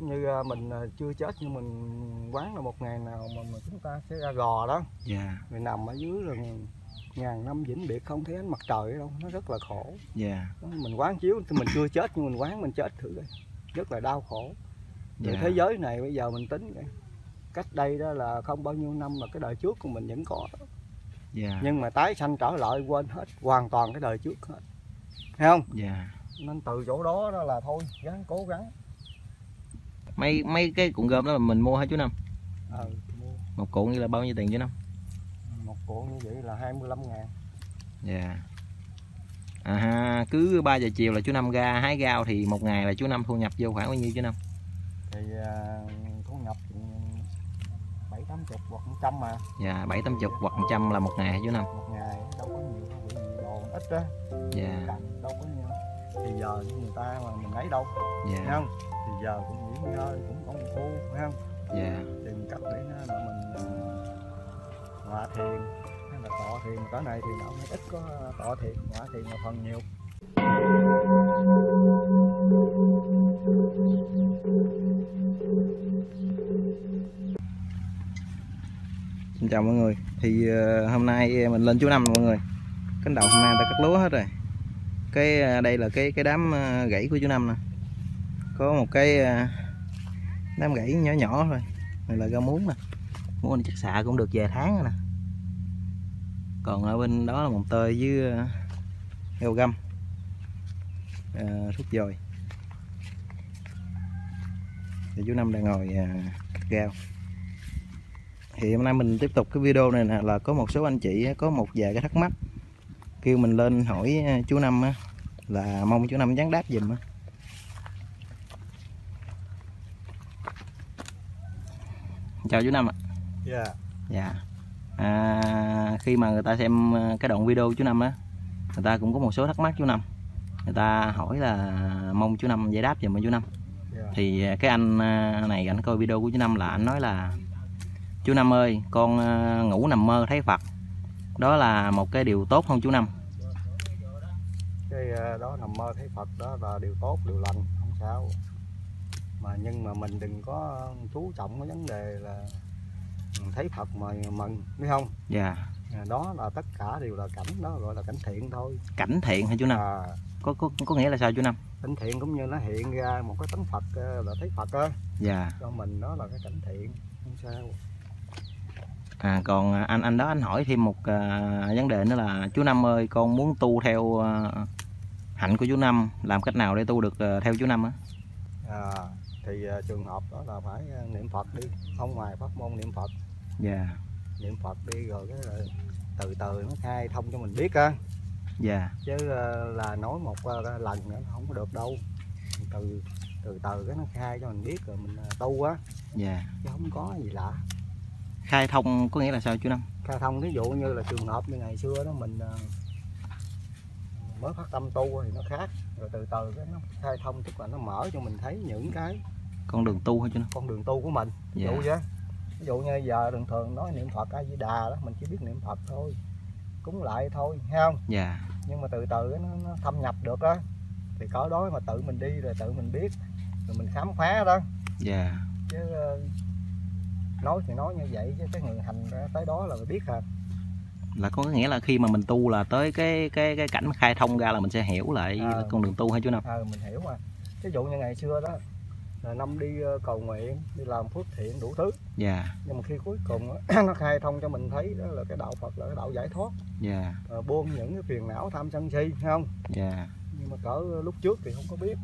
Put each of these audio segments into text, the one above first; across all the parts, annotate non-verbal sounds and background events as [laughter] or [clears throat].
như à, mình à, chưa chết nhưng mình quán là một ngày nào mà, mà chúng ta sẽ ra gò đó. Dạ. Mình nằm ở dưới rồi ngàn năm vĩnh biệt không thấy ánh mặt trời đâu nó rất là khổ. Dạ. Đó, mình quán chiếu thì mình chưa chết nhưng mình quán mình chết thử coi. Rất là đau khổ. Rồi dạ. thế giới này bây giờ mình tính cách đây đó là không bao nhiêu năm mà cái đời trước của mình vẫn có đó. dạ. Nhưng mà tái sanh trở lại quên hết hoàn toàn cái đời trước hết. Thấy không? Dạ. Nên từ chỗ đó đó là thôi gắng cố gắng mấy mấy cái cuộn gom đó là mình mua hả chú năm? Ờ, mua. Một cuộn như là bao nhiêu tiền chú năm? Một cuộn như vậy là 25 ngàn. Dạ. À ha, cứ 3 giờ chiều là chú năm ra hái rau thì một ngày là chú năm thu nhập vô khoảng bao nhiêu chú năm? Thì à, thu nhập bảy tám chục hoặc một trăm mà. Dạ bảy tám chục hoặc một trăm là một ngày hả chú năm? Một ngày đâu có nhiều bởi vì đồ ít á. Dạ. Cần đâu có nhiều. Thì giờ người ta mà mình lấy đâu thấy dạ không? Thì giờ cũng nghỉ ngơi cũng có một khu phải không? Dạ. Tìm cách để nó mà mình à, hòa thiền. Hay là tọa thiền. Cỡ này thì nó ít có tọa thiền hòa thiền là phần nhiều. Xin chào mọi người. Thì ờ, hôm nay mình lên chú Năm mọi người. Cánh đầu hôm nay ta cắt lúa hết rồi. Cái ờ, đây là cái cái đám ờ, gãy của chú Năm nè. Có một cái ờ, đám gãy nhỏ nhỏ thôi. Này là rau muống nè. Muống anh chắc xạ cũng được vài tháng rồi nè. Còn ở bên đó là mồng tơi với ờ, heo găm. Ờ, à, thuốc dồi. Thì chú Năm đang ngồi ờ, à, cắt thì hôm nay mình tiếp tục cái video này nè là có một số anh chị có một vài cái thắc mắc. Kêu mình lên hỏi chú Năm là mong chú Năm gián đáp giùm chào chú Năm ạ. Dạ. Dạ. À, khi mà người ta xem à, cái đoạn video chú Năm á người ta cũng có một số thắc mắc chú Năm. Người ta hỏi là mong chú Năm giải đáp giùm chú Năm. Dạ. Thì à, cái anh à, này ảnh coi video của chú Năm là anh nói là chú Năm ơi con ngủ nằm mơ thấy Phật. Đó là một cái điều tốt không chú Năm. Cái đó nằm mơ thấy Phật đó là điều tốt điều lành không sao mà nhưng mà mình đừng có chú trọng cái vấn đề là thấy Phật mà mừng biết không? Dạ. À, đó là tất cả đều là cảnh đó gọi là cảnh thiện thôi. Cảnh thiện hả chú Năm? À, có có có nghĩa là sao chú Năm? Cảnh thiện cũng như nó hiện ra một cái tánh Phật à, là thấy Phật á. Dạ. Cho mình đó là cái cảnh thiện không sao. À còn à, anh anh đó anh hỏi thêm một à, vấn đề nữa là chú Năm ơi con muốn tu theo à, hạnh của chú Năm làm cách nào để tu được à, theo chú Năm á? À, thì à, trường hợp đó là phải à, niệm Phật đi không ngoài pháp môn niệm Phật. Dạ. Niệm Phật đi rồi cái là từ từ nó khai thông cho mình biết á. Dạ. Chứ ờ, là nói một lần nữa nó không có được đâu. Từ từ từ cái nó khai cho mình biết rồi mình tu á. Dạ. Chứ không có gì lạ. Khai thông có nghĩa là sao chú Năm? Khai thông ví dụ như là trường hợp như ngày xưa đó mình mới phát tâm tu thì nó khác. Rồi từ từ cái nó khai thông tức là nó mở cho mình thấy những cái con đường tu hả Năm con đường tu của mình. Ví dụ dạ. chứ ví dụ như giờ thường thường nói niệm Phật A Di Đà đó mình chỉ biết niệm Phật thôi. Cúng lại thôi thấy không? Dạ. Nhưng mà từ từ nó, nó thâm nhập được đó thì cỡ đó mà tự mình đi rồi tự mình biết rồi mình khám phá đó. Dạ. Chứ ờ, nói thì nói như vậy chứ cái người hành tới đó là biết à là có nghĩa là khi mà mình tu là tới cái cái cái cảnh khai thông ra là mình sẽ hiểu lại À. con đường tu hả chú Năm ờ mình hiểu mà. Ví dụ như ngày xưa đó là năm đi ờ, cầu nguyện đi làm phước thiện đủ thứ. Dạ. Nhưng mà khi cuối cùng [clears throat] nó khai thông cho mình thấy đó là cái đạo Phật là cái đạo giải thoát. Dạ. Ờ, buông những cái phiền não tham sân si không? Dạ. Nhưng mà cỡ lúc trước thì không có biết.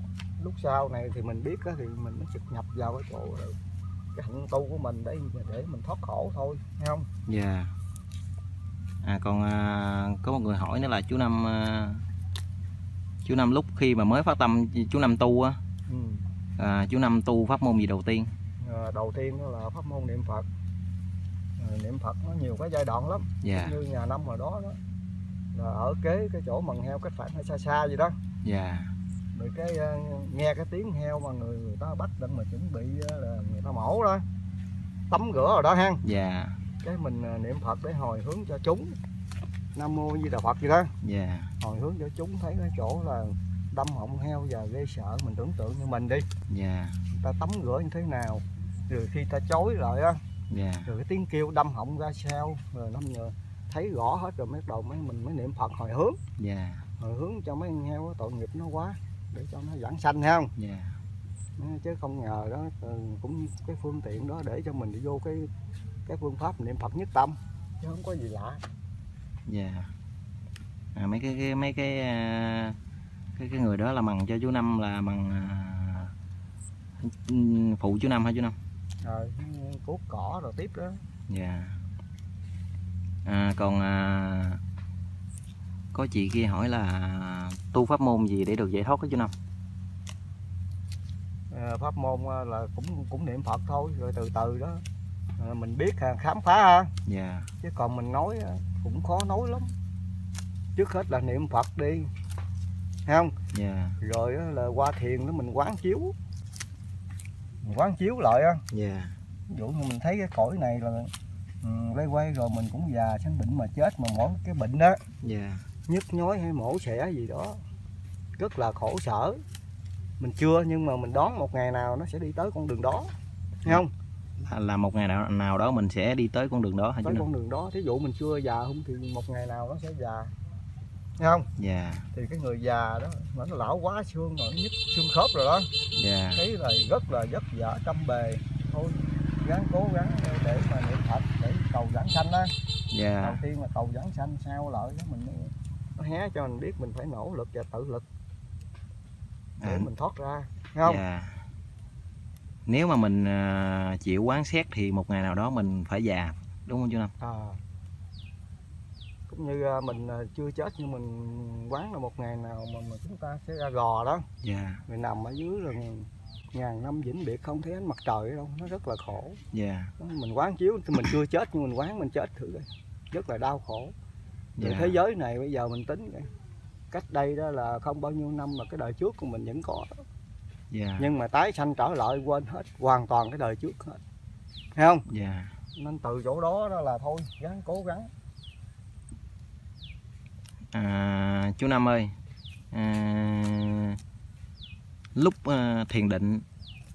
Lúc sau này thì mình biết á, thì mình mới trực nhập vào cái chỗ cái hạnh tu của mình để để mình thoát khổ thôi thấy không? Dạ. À còn à, có một người hỏi nữa là chú Năm à, chú Năm lúc khi mà mới phát tâm chú Năm tu á ừ. À, chú Năm tu pháp môn gì đầu tiên? Ờ, đầu tiên đó là pháp môn niệm Phật. Ờ, niệm Phật nó nhiều cái giai đoạn lắm. Dạ. Như nhà năm ở đó đó là ở kế cái chỗ mần heo cách khoảng hơi xa xa gì đó. Dạ. Rồi cái ờ, nghe cái tiếng heo mà người, người ta bắt định mà chuẩn bị là người ta mổ đó tắm rửa rồi đó ha. Dạ. Cái mình niệm Phật để hồi hướng cho chúng. Nam mô Di Đà Phật gì đó. Dạ. Hồi hướng cho chúng thấy cái chỗ là đâm họng heo và ghê sợ mình tưởng tượng như mình đi. Dạ. Người ta tắm rửa như thế nào rồi khi ta chối lại á dạ. rồi cái tiếng kêu đâm họng ra sao rồi nó nhờ thấy rõ hết rồi mới bắt đầu mấy mình mới niệm phật hồi hướng. Dạ. Hồi hướng cho mấy con heo tội nghiệp nó quá để cho nó giảng sanh thấy không? Dạ. Nó- chứ không ngờ đó ừ, cũng cái phương tiện đó để cho mình đi vô cái cái phương pháp niệm phật nhất tâm. Chứ không có gì lạ. Dạ. À, mấy cái, cái mấy cái à, cái cái người đó là bằng cho chú năm là bằng à, phụ chú năm hả chú năm? Rồi cuốc cỏ rồi tiếp đó. Dạ. À, còn à, có chị kia hỏi là tu pháp môn gì để được giải thoát đó chú năm? Ờ, pháp môn ờ, là cũng cũng niệm phật thôi rồi từ từ đó. Ờ, mình biết khám phá ha. Dạ. Chứ còn mình nói ờ, cũng khó nói lắm. Trước hết là niệm phật đi thấy không? Dạ. Rồi á, là qua thiền đó mình quán chiếu. Mình quán chiếu lại á. Dạ. Ví dụ như mình thấy cái cõi này là ừ, lây quay rồi mình cũng già sanh bệnh mà chết mà mỗi cái bệnh đó. Dạ. Nhức nhói hay mổ xẻ gì đó. Rất là khổ sở. Mình chưa nhưng mà mình đoán một ngày nào nó sẽ đi tới con đường đó. Thấy không? Là, một ngày nào, nào đó mình sẽ đi tới con đường đó chú tới con đường đó. Thí dụ mình chưa già không thì một ngày nào nó sẽ già thấy không? Dạ. Thì cái người già đó mà nó lão quá xương rồi nó nhức xương khớp rồi đó. Dạ. Thấy là rất là vất vả trăm bề. Thôi gắng cố gắng để mà niệm phật để cầu giảng sanh đó đầu dạ tiên là cầu giảng sanh sau lợi đó mình mới- nó hé cho mình biết mình phải nỗ lực và tự lực để à, mình thoát ra. Thấy không? Dạ. Nếu mà mình à, chịu quán xét thì một ngày nào đó mình phải già đúng không chú năm? À. cũng như à, mình à, chưa chết nhưng mình quán là một ngày nào mà, mà chúng ta sẽ ra gò đó. Dạ. Mình nằm ở dưới rồi ngàn năm vĩnh biệt không thấy ánh mặt trời đâu nó rất là khổ. Dạ. Đó, mình quán chiếu mình chưa chết nhưng mình quán mình chết thử coi. Rất là đau khổ. Dạ. Thì thế giới này bây giờ mình tính cách đây đó là không bao nhiêu năm mà cái đời trước của mình vẫn có dạ. Nhưng mà tái sanh trở lại quên hết hoàn toàn cái đời trước hết. Thấy không? Dạ. Nên từ chỗ đó đó là thôi gắng cố gắng à, chú năm ơi. À, lúc à, thiền định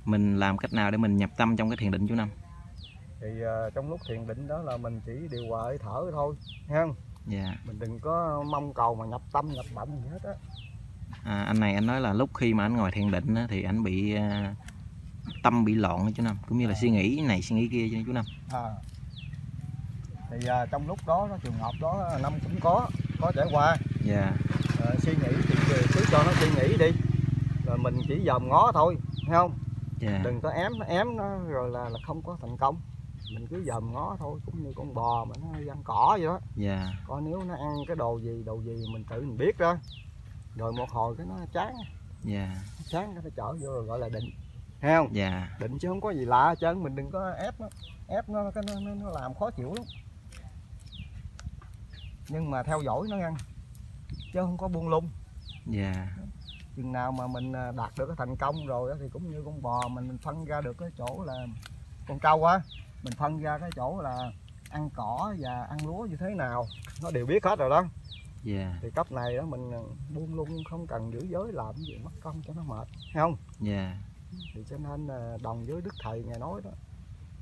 mình làm cách nào để mình nhập tâm trong cái thiền định chú năm thì ờ, trong lúc thiền định đó là mình chỉ điều hòa hơi thở thôi không? Dạ. Mình đừng có mong cầu mà nhập tâm nhập bệnh gì hết á. À, anh này anh nói là lúc khi mà anh ngồi thiền định á, thì anh bị à, tâm bị loạn đó chú năm cũng như là suy nghĩ này suy nghĩ kia cho chú năm à. thì à, trong lúc đó trường hợp đó năm cũng có có trải qua. Dạ. Ờ, suy nghĩ thì cứ cho nó suy nghĩ đi. Rồi mình chỉ dòm ngó thôi thấy không? Dạ. Đừng có ém ém nó rồi là, là không có thành công. Mình cứ dòm ngó thôi cũng như con bò mà nó ăn cỏ vậy đó. Dạ. Coi nếu nó ăn cái đồ gì đồ gì mình tự mình biết đó rồi một hồi cái nó chán. Dạ. Chán cái nó chở vô rồi gọi là định. Thấy không? Dạ. Định chứ không có gì lạ hết trơn mình đừng có ép nó. Ép nó cái nó, nó, nó làm khó chịu lắm nhưng mà theo dõi nó ngăn chứ không có buông lung. Dạ. Chừng nào mà mình à, đạt được cái thành công rồi thì cũng như con bò mình, mình phân ra được cái chỗ là con trâu á mình phân ra cái chỗ là ăn cỏ và ăn lúa như thế nào nó đều biết hết rồi đó. Dạ. Thì cấp này đó mình à, buông lung không cần giữ giới làm gì mất công cho nó mệt thấy không? Dạ. Thì cho nên là đồng với đức thầy ngài nói đó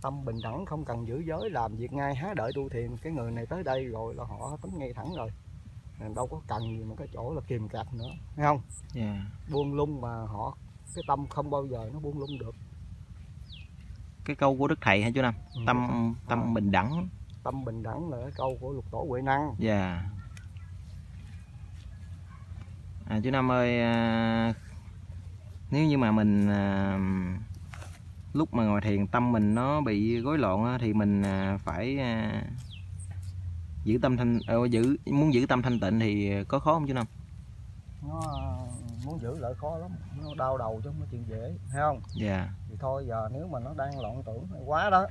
tâm bình đẳng không cần giữ giới làm việc ngay há đợi tu thiền. Cái người này tới đây rồi là họ tính ngay thẳng rồi. Nên đâu có cần gì mà cái chỗ là kìm kẹp nữa thấy không? Dạ. Buông lung mà họ cái tâm không bao giờ nó buông lung được. Cái câu của đức thầy hả chú năm Ừ, tâm tâm à. bình đẳng. Tâm bình đẳng là cái câu của lục tổ huệ năng. Dạ. À, chú năm ơi à, nếu như mà mình à, lúc mà ngồi thiền tâm mình nó bị rối loạn thì mình à, phải à, giữ tâm thanh ờ, giữ muốn giữ tâm thanh tịnh thì có khó không chú năm nó à, muốn giữ lại khó lắm. Nó đau đầu chứ không có chuyện dễ thấy không? Dạ. Thì thôi giờ nếu mà nó đang loạn tưởng quá đó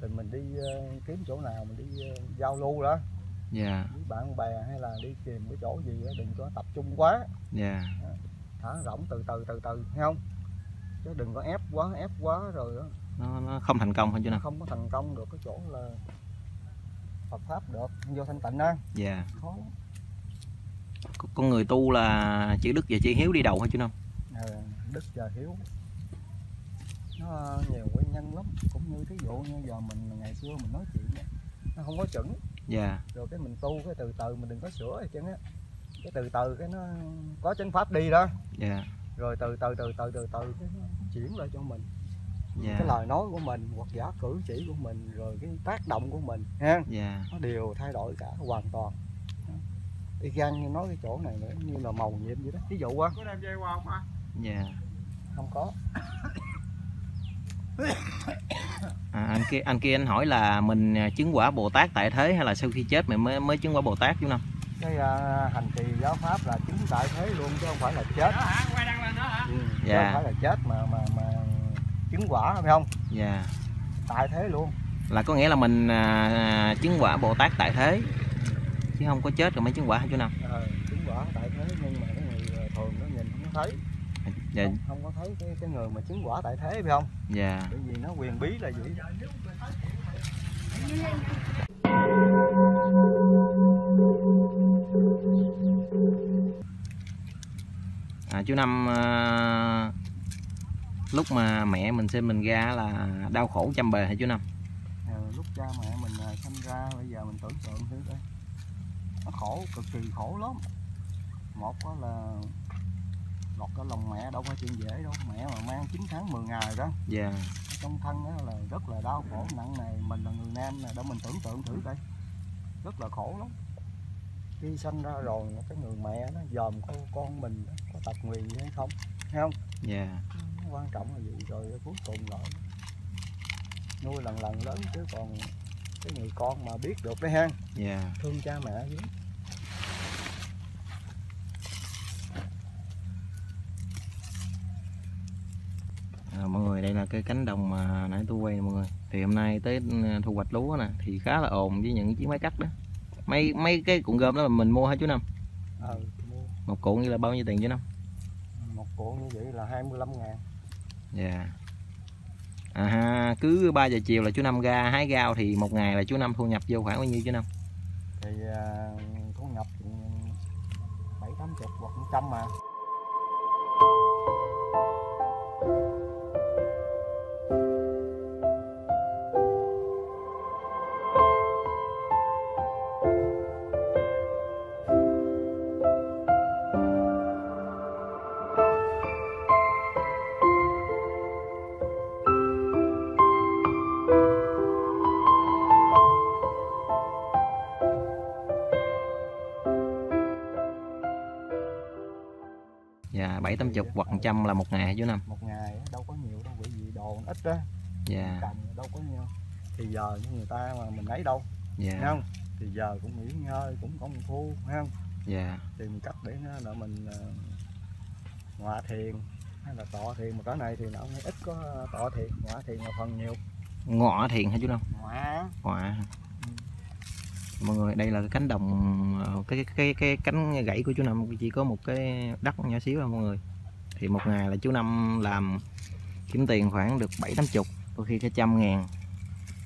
thì mình đi ờ, kiếm chỗ nào mình đi ờ, giao lưu đó. Dạ. Với bạn bè hay là đi tìm cái chỗ gì đó, đừng có tập trung quá. Dạ. Thả rỗng từ từ từ từ thấy không chứ đừng có ép quá ép quá rồi đó, nó, nó không thành công hả chú nó năm không có thành công được cái chỗ là Phật pháp được vô thanh tịnh á dạ. Khó lắm. Con- người tu là chữ đức và chữ hiếu đi đầu hả chú năm Ờ, đức và hiếu. Nó nhiều nguyên nhân lắm cũng như thí dụ như giờ mình ngày xưa mình nói chuyện á, nó không có chuẩn. Dạ. Rồi cái mình tu cái từ từ mình đừng có sửa gì chứ á. Cái từ từ cái nó có chánh pháp đi đó. Dạ rồi từ từ từ từ từ từ chuyển lại cho mình. Dạ. Cái lời nói của mình hoặc giả cử chỉ của mình rồi cái tác động của mình ha? Dạ. Nó đều thay đổi cả hoàn toàn. Y gan như nói cái chỗ này nữa như là màu nhiệm vậy đó. Ví dụ á có đem dây qua không á dạ. Không có. À, anh kia anh kia anh hỏi là mình à, chứng quả bồ tát tại thế hay là sau khi chết mình mới mới chứng quả bồ tát chú năm cái à, hành trì giáo pháp là chứng tại thế luôn chứ không phải là chết. Đó hả? Quay đăng lên đó hả? Ừ, chứ Dạ. không phải là chết mà mà mà chứng quả phải không? Dạ. Tại thế luôn. Là có nghĩa là mình à, chứng quả bồ tát tại thế chứ không có chết rồi mới chứng quả hả chú năm ờ, chứng quả tại thế nhưng mà cái người à, thường nó nhìn không thấy. Dạ. Không, không có thấy cái, cái người mà chứng quả tại thế phải không? Dạ. Bởi vì nó quyền bí là vậy à, chú năm à, lúc mà mẹ mình sinh mình ra là đau khổ trăm bề hả chú năm? Ờ, lúc cha mẹ mình à, sinh ra bây giờ mình tưởng tượng thử coi. Nó khổ cực kỳ khổ lắm. Một đó là lọt cái lòng mẹ đâu phải chuyện dễ đâu. Mẹ mà mang 9 tháng 10 ngày đó. Dạ. Trong thân đó là rất là đau khổ nặng nề. Mình là người nam nè đâu mình tưởng tượng thử coi. Rất là khổ lắm khi sinh ra rồi cái người mẹ nó dòm con con mình có tật nguyền gì hay không? Thấy không? Dạ. Nó quan trọng là gì? Rồi cuối cùng lại nuôi lần lần lớn chứ còn cái người con mà biết được đấy ha. Dạ. Thương cha mẹ chứ. À, mọi người đây là cái cánh đồng mà nãy tôi quay nè mọi người. Thì hôm nay tới ừ, thu hoạch lúa nè thì khá là ồn với những chiếc máy cắt đó mấy mấy cái cuộn gom đó là mình mua hả chú năm? Ờ mua. Một cuộn như là bao nhiêu tiền chú năm? Một cuộn như vậy là 25 ngàn. Dạ. À ha cứ 3 giờ chiều là chú năm ra hái rau thì một ngày là chú năm thu nhập vô khoảng bao nhiêu chú năm? Thì à, thu nhập thì bảy tám chục hoặc trăm mà bảy tám chục hoặc trăm là một ngày chú năm một ngày đâu có nhiều đâu bởi vì đồ ít á. Dạ. Trồng đâu có nhiều thì giờ người ta mà mình lấy đâu dạ. không? Thì giờ cũng nghỉ ngơi cũng công phu không? Dạ. Tìm cách để là mình uh, ngọa thiền. Hay là tọa thiền mà cái này thì nó ít có tọa thiền ngọa thiền là phần nhiều. Ngọ thiền hả chú năm ngọa. Ừ. mọi người đây là cái cánh đồng cái cái cái, cái cánh gãy của chú năm. Chỉ có một cái đất nhỏ xíu thôi mọi người. Thì một ngày là chú năm làm kiếm tiền khoảng được bảy tám chục đôi khi cả trăm ngàn.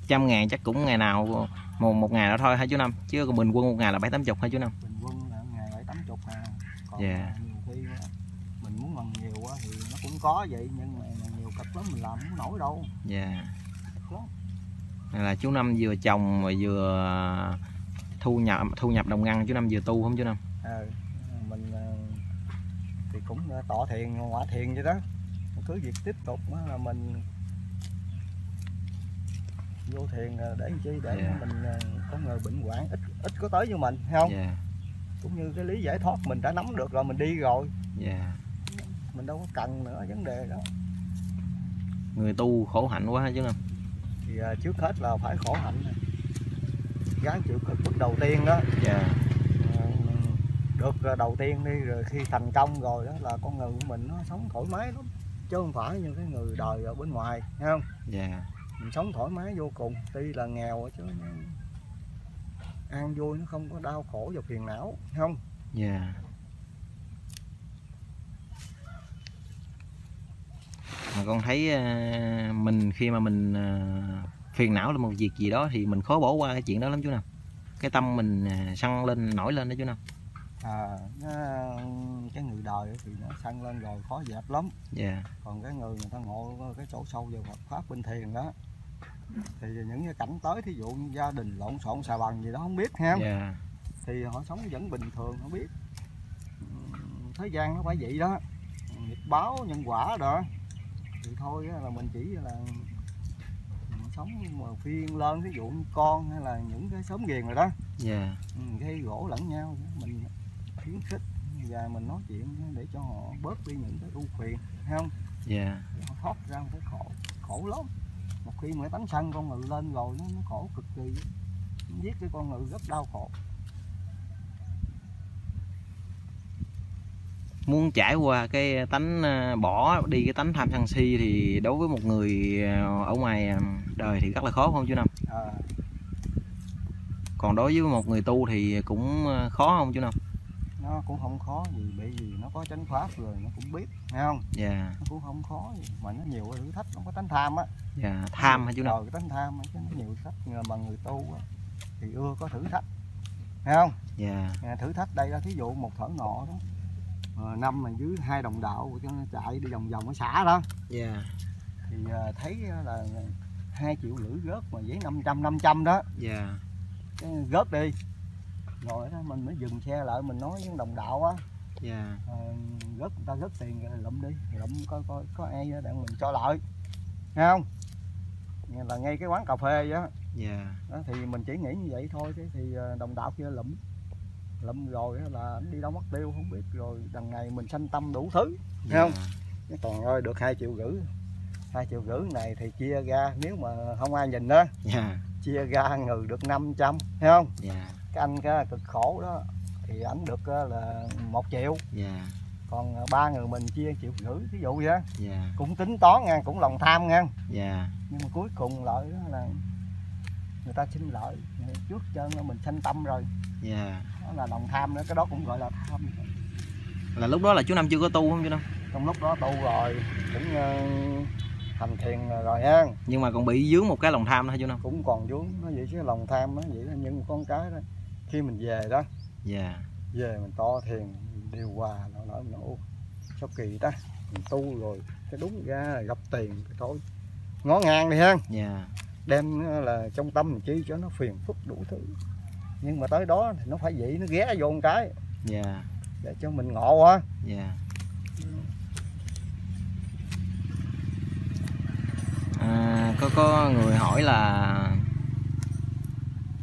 Trăm ngàn chắc cũng ngày nào một một ngày đó thôi hả chú năm? Chứ còn bình quân một ngày là bảy tám chục hả chú năm? Bình quân là ngày bảy tám chục à. Còn Dạ. nhiều khi mình muốn bằng nhiều quá thì nó cũng có vậy nhưng mà, nhiều cực lắm mình làm không nổi đâu. Dạ. Có. này là chú năm vừa trồng mà vừa thu nhập thu nhập đồng ngăn chú năm vừa tu không chú năm? Ờ mình ờ, thì cũng ờ, tọa thiền ngọa thiền vậy đó. Cứ việc tiếp tục là mình vô thiền để chi? Để Dạ. mình có người bệnh hoạn ít ít có tới với mình thấy không? Dạ cũng như cái lý giải thoát mình đã nắm được rồi mình đi rồi. Dạ mình đâu có cần nữa vấn đề đó. Người tu khổ hạnh quá chú năm? Thì trước hết là phải khổ hạnh nè. Gắng chịu cực bước đầu tiên đó. Dạ. Ờ, được đầu tiên đi rồi khi thành công rồi đó là con người của mình nó sống thoải mái lắm chứ không phải như cái người đời ở bên ngoài thấy không? Dạ. Mình sống thoải mái vô cùng tuy là nghèo chứ an vui nó không có đau khổ và phiền não không? Dạ. Mà con thấy ờ, mình khi mà mình ờ, phiền não là một việc gì đó thì mình khó bỏ qua cái chuyện đó lắm chú năm cái tâm mình ờ, săn lên nổi lên đó chú năm à nó, cái người đời thì nó săn lên rồi khó dẹp lắm. Dạ. Còn cái người người ta ngộ cái chỗ sâu vào Phật pháp bên thiền đó thì những cái cảnh tới thí dụ như gia đình lộn xộn xà bằng gì đó không biết ha? Dạ. Thì họ sống vẫn bình thường không biết. Thế gian nó phải vậy đó. Nghiệp báo nhân quả đó. Thì thôi là mình chỉ là sống mà phiên lên ví dụ con hay là những cái sớm ghiền rồi đó. Dạ. Ừ, gây gỗ lẫn nhau mình khuyến khích và mình nói chuyện để cho họ bớt đi những cái ưu phiền thấy không? Dạ. Để họ thoát ra một cái khổ khổ lắm. Một khi mà tánh sân con ngự lên rồi nó, nó khổ cực kỳ. Giết cái con ngự rất đau khổ. Muốn trải qua cái tánh ờ, bỏ đi cái tánh tham sân si thì đối với một người ờ, ở ngoài ờ, đời thì rất là khó không chú năm à, còn đối với một người tu thì cũng ờ, khó không chú năm nó cũng không khó gì bởi vì nó có chánh pháp rồi nó cũng biết nghe không? Dạ. Nó cũng không khó gì mà nó nhiều thử thách nó có tánh tham á. Dạ tham hả chú năm rồi cái tánh tham á chứ nó nhiều thách nhưng mà người tu á, thì ưa có thử thách nghe không? Dạ. À, thử thách đây là thí dụ một thở nọ đó Ờ, năm mà dưới hai đồng đạo cho nó chạy đi vòng vòng ở xã đó. Dạ. Thì à, thấy là hai triệu rưỡi rớt mà với 500 500 đó. Dạ. Cái rớt đi. Rồi đó mình mới dừng xe lại mình nói với đồng đạo á. Dạ. À, rớt người ta rớt tiền rồi lụm đi lụm coi coi có ai đó để mình cho lại. Nghe không? Nghe là ngay cái quán cà phê á. Dạ. Đó, thì mình chỉ nghĩ như vậy thôi thế thì à, đồng đạo kia lụm. Lụm rồi là đi đâu mất tiêu không biết rồi đằng này mình sanh tâm đủ thứ. Thấy không? Cái còn ơi được hai triệu rưỡi hai triệu rưỡi này thì chia ra nếu mà không ai nhìn đó dạ. chia ra người được 500 thấy không? Dạ. Cái anh cái cực khổ đó thì ảnh được á là một triệu. Dạ. Còn à, ba người mình chia triệu rưỡi ví dụ vậy đó. dạ. Cũng tính toán nha cũng lòng tham nha. Dạ. Nhưng mà cuối cùng lợi đó là người ta xin lợi. Trước chân mình sanh tâm rồi. Dạ. Đó là lòng tham nữa cái đó cũng gọi là tham. Là lúc đó là chú năm chưa có tu không chú năm? Trong lúc đó tu rồi cũng ờ, hành thiền rồi ha nhưng mà còn bị dướng một cái lòng tham đó hả chú năm cũng còn vướng nó vậy chứ lòng tham nó vậy đó. Nhưng mà con cái đó khi mình về đó dạ. về mình to thiền điều hòa nó nói mình "Ô, sao kỳ ta? Mình tu rồi cái đúng ra là gặp tiền thì thôi. Ngó ngang đi ha dạ. Đem là trong tâm mình chi cho nó phiền phức đủ thứ. Nhưng mà tới đó thì nó phải vậy nó ghé vô một cái. Dạ. Để cho mình ngộ á dạ có có người hỏi là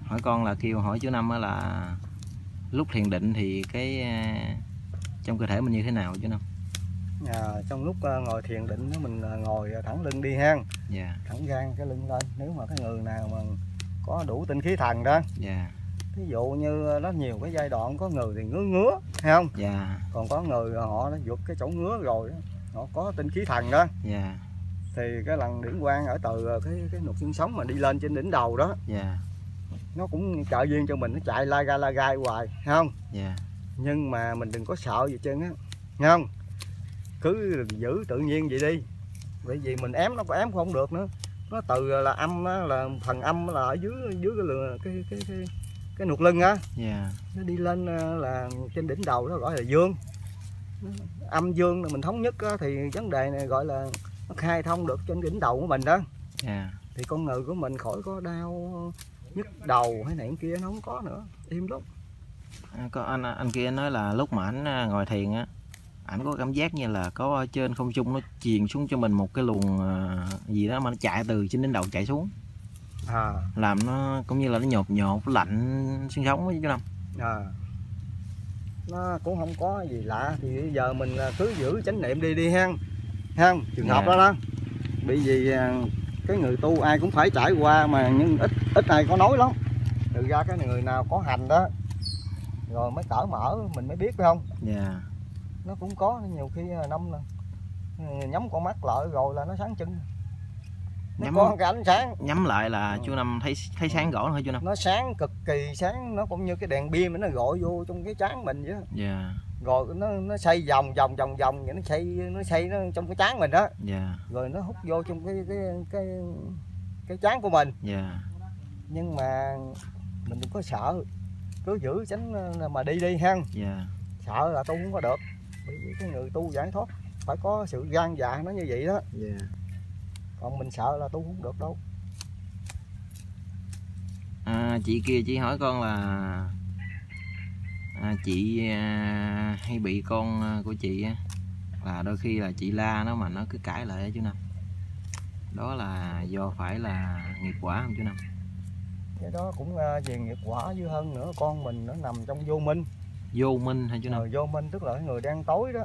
hỏi con là kêu hỏi chú năm là lúc thiền định thì cái à, trong cơ thể mình như thế nào chú năm? À, trong lúc ờ, ngồi thiền định mình ờ, ngồi thẳng lưng đi ha dạ. Thẳng gan cái lưng lên nếu mà cái người nào mà có đủ tinh khí thần đó. Dạ. Ví dụ như nó nhiều cái giai đoạn có người thì ngứa ngứa thấy không? Dạ. Còn có người họ đã vượt cái chỗ ngứa rồi đó, họ có tinh khí thần đó. Dạ thì cái lần điển quang ở từ cái cái nục xương sống mà đi lên trên đỉnh đầu đó dạ. nó cũng trợ duyên cho mình nó chạy la ga la gai hoài không? Dạ. Nhưng mà mình đừng có sợ gì trơn á không? Cứ giữ tự nhiên vậy đi bởi vì mình ém nó có ém không được nữa. Nó từ là âm đó, là phần âm là ở dưới dưới cái cái cái cái cái nuột lưng á. Dạ. Nó đi lên ờ, là trên đỉnh đầu đó gọi là dương. Âm dương là mình thống nhất á, thì vấn đề này gọi là nó khai thông được trên đỉnh đầu của mình đó. Dạ. Thì con người của mình khỏi có đau nhức đầu hay này kia nó không có nữa im lắm. À, có anh anh kia nói là lúc mà ảnh à, ngồi thiền á ảnh có cảm giác như là có trên không trung nó truyền xuống cho mình một cái luồng à, gì đó mà nó chạy từ trên đến đầu chạy xuống. À. Làm nó cũng như là nó nhột nhột lạnh xương sống chú năm à. Nó cũng không có gì lạ thì bây giờ mình à, cứ giữ chánh niệm đi đi ha ha trường hợp Dạ. đó đó. Bởi vì à, cái người tu ai cũng phải trải qua mà nhưng ít ít ai có nói lắm. Thực ra cái người nào có hành đó rồi mới cởi mở mình mới biết phải không? Dạ. Nó cũng có nhiều khi à, năm ừ, nhắm con mắt lại rồi là nó sáng trưng nó Nhắm- có cái ánh sáng. nhắm lại là Ừ. chú năm thấy thấy sáng rõ hả chú năm. Nó sáng cực kỳ sáng nó cũng như cái đèn pin mà nó gọi vô trong cái trán mình vậy đó. dạ rồi nó nó xoay vòng vòng vòng vòng vậy nó xoay nó xoay nó trong cái trán mình đó. Dạ. Rồi nó hút vô trong cái cái cái cái trán của mình. Dạ. Nhưng mà mình đừng có sợ. Cứ giữ tránh ờ, mà đi đi ha. Dạ. Sợ là tu không có được. Bởi vì cái người tu giải thoát phải có sự gan dạ nó như vậy đó. Dạ. Còn mình sợ là tu không được đâu. À, chị kia chị hỏi con là à, chị à, hay bị con à, của chị á là đôi khi là chị la nó mà nó cứ cãi lại á chú năm. Đó là do phải là nghiệp quả không chú năm? Cái đó cũng ờ, về nghiệp quả dữ hơn nữa con mình nó nằm trong vô minh. Vô minh hay chú năm? Rồi vô minh tức là người đang tối đó.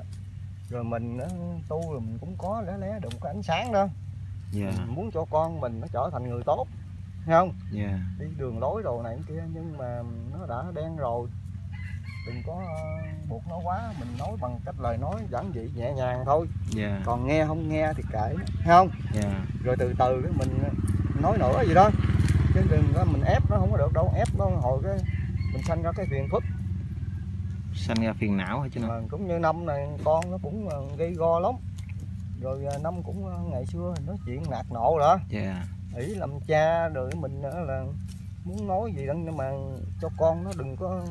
Rồi mình nó tu rồi mình cũng có lé lé được cái ánh sáng đó. Dạ. Mình muốn cho con mình nó trở thành người tốt thấy không? Dạ. Đi đường lối đồ này kia nhưng mà nó đã đen rồi đừng có ờ, buộc nó quá mình nói bằng cách lời nói giản dị nhẹ nhàng thôi. Dạ. Còn nghe không nghe thì kệ nó, thấy không? Dạ. Rồi từ từ cái mình nói nữa gì đó. Chứ đừng có mình ép nó không có được đâu ép nó hồi cái mình sanh ra cái phiền phức. Sanh ra phiền não hả năm mà cũng như năm này con nó cũng ờ, gây go lắm. Rồi ờ, năm cũng ờ, ngày xưa nói chuyện nạt nộ đó. Dạ. Ỷ làm cha rồi mình nữa là muốn nói gì đó nhưng mà cho con nó đừng có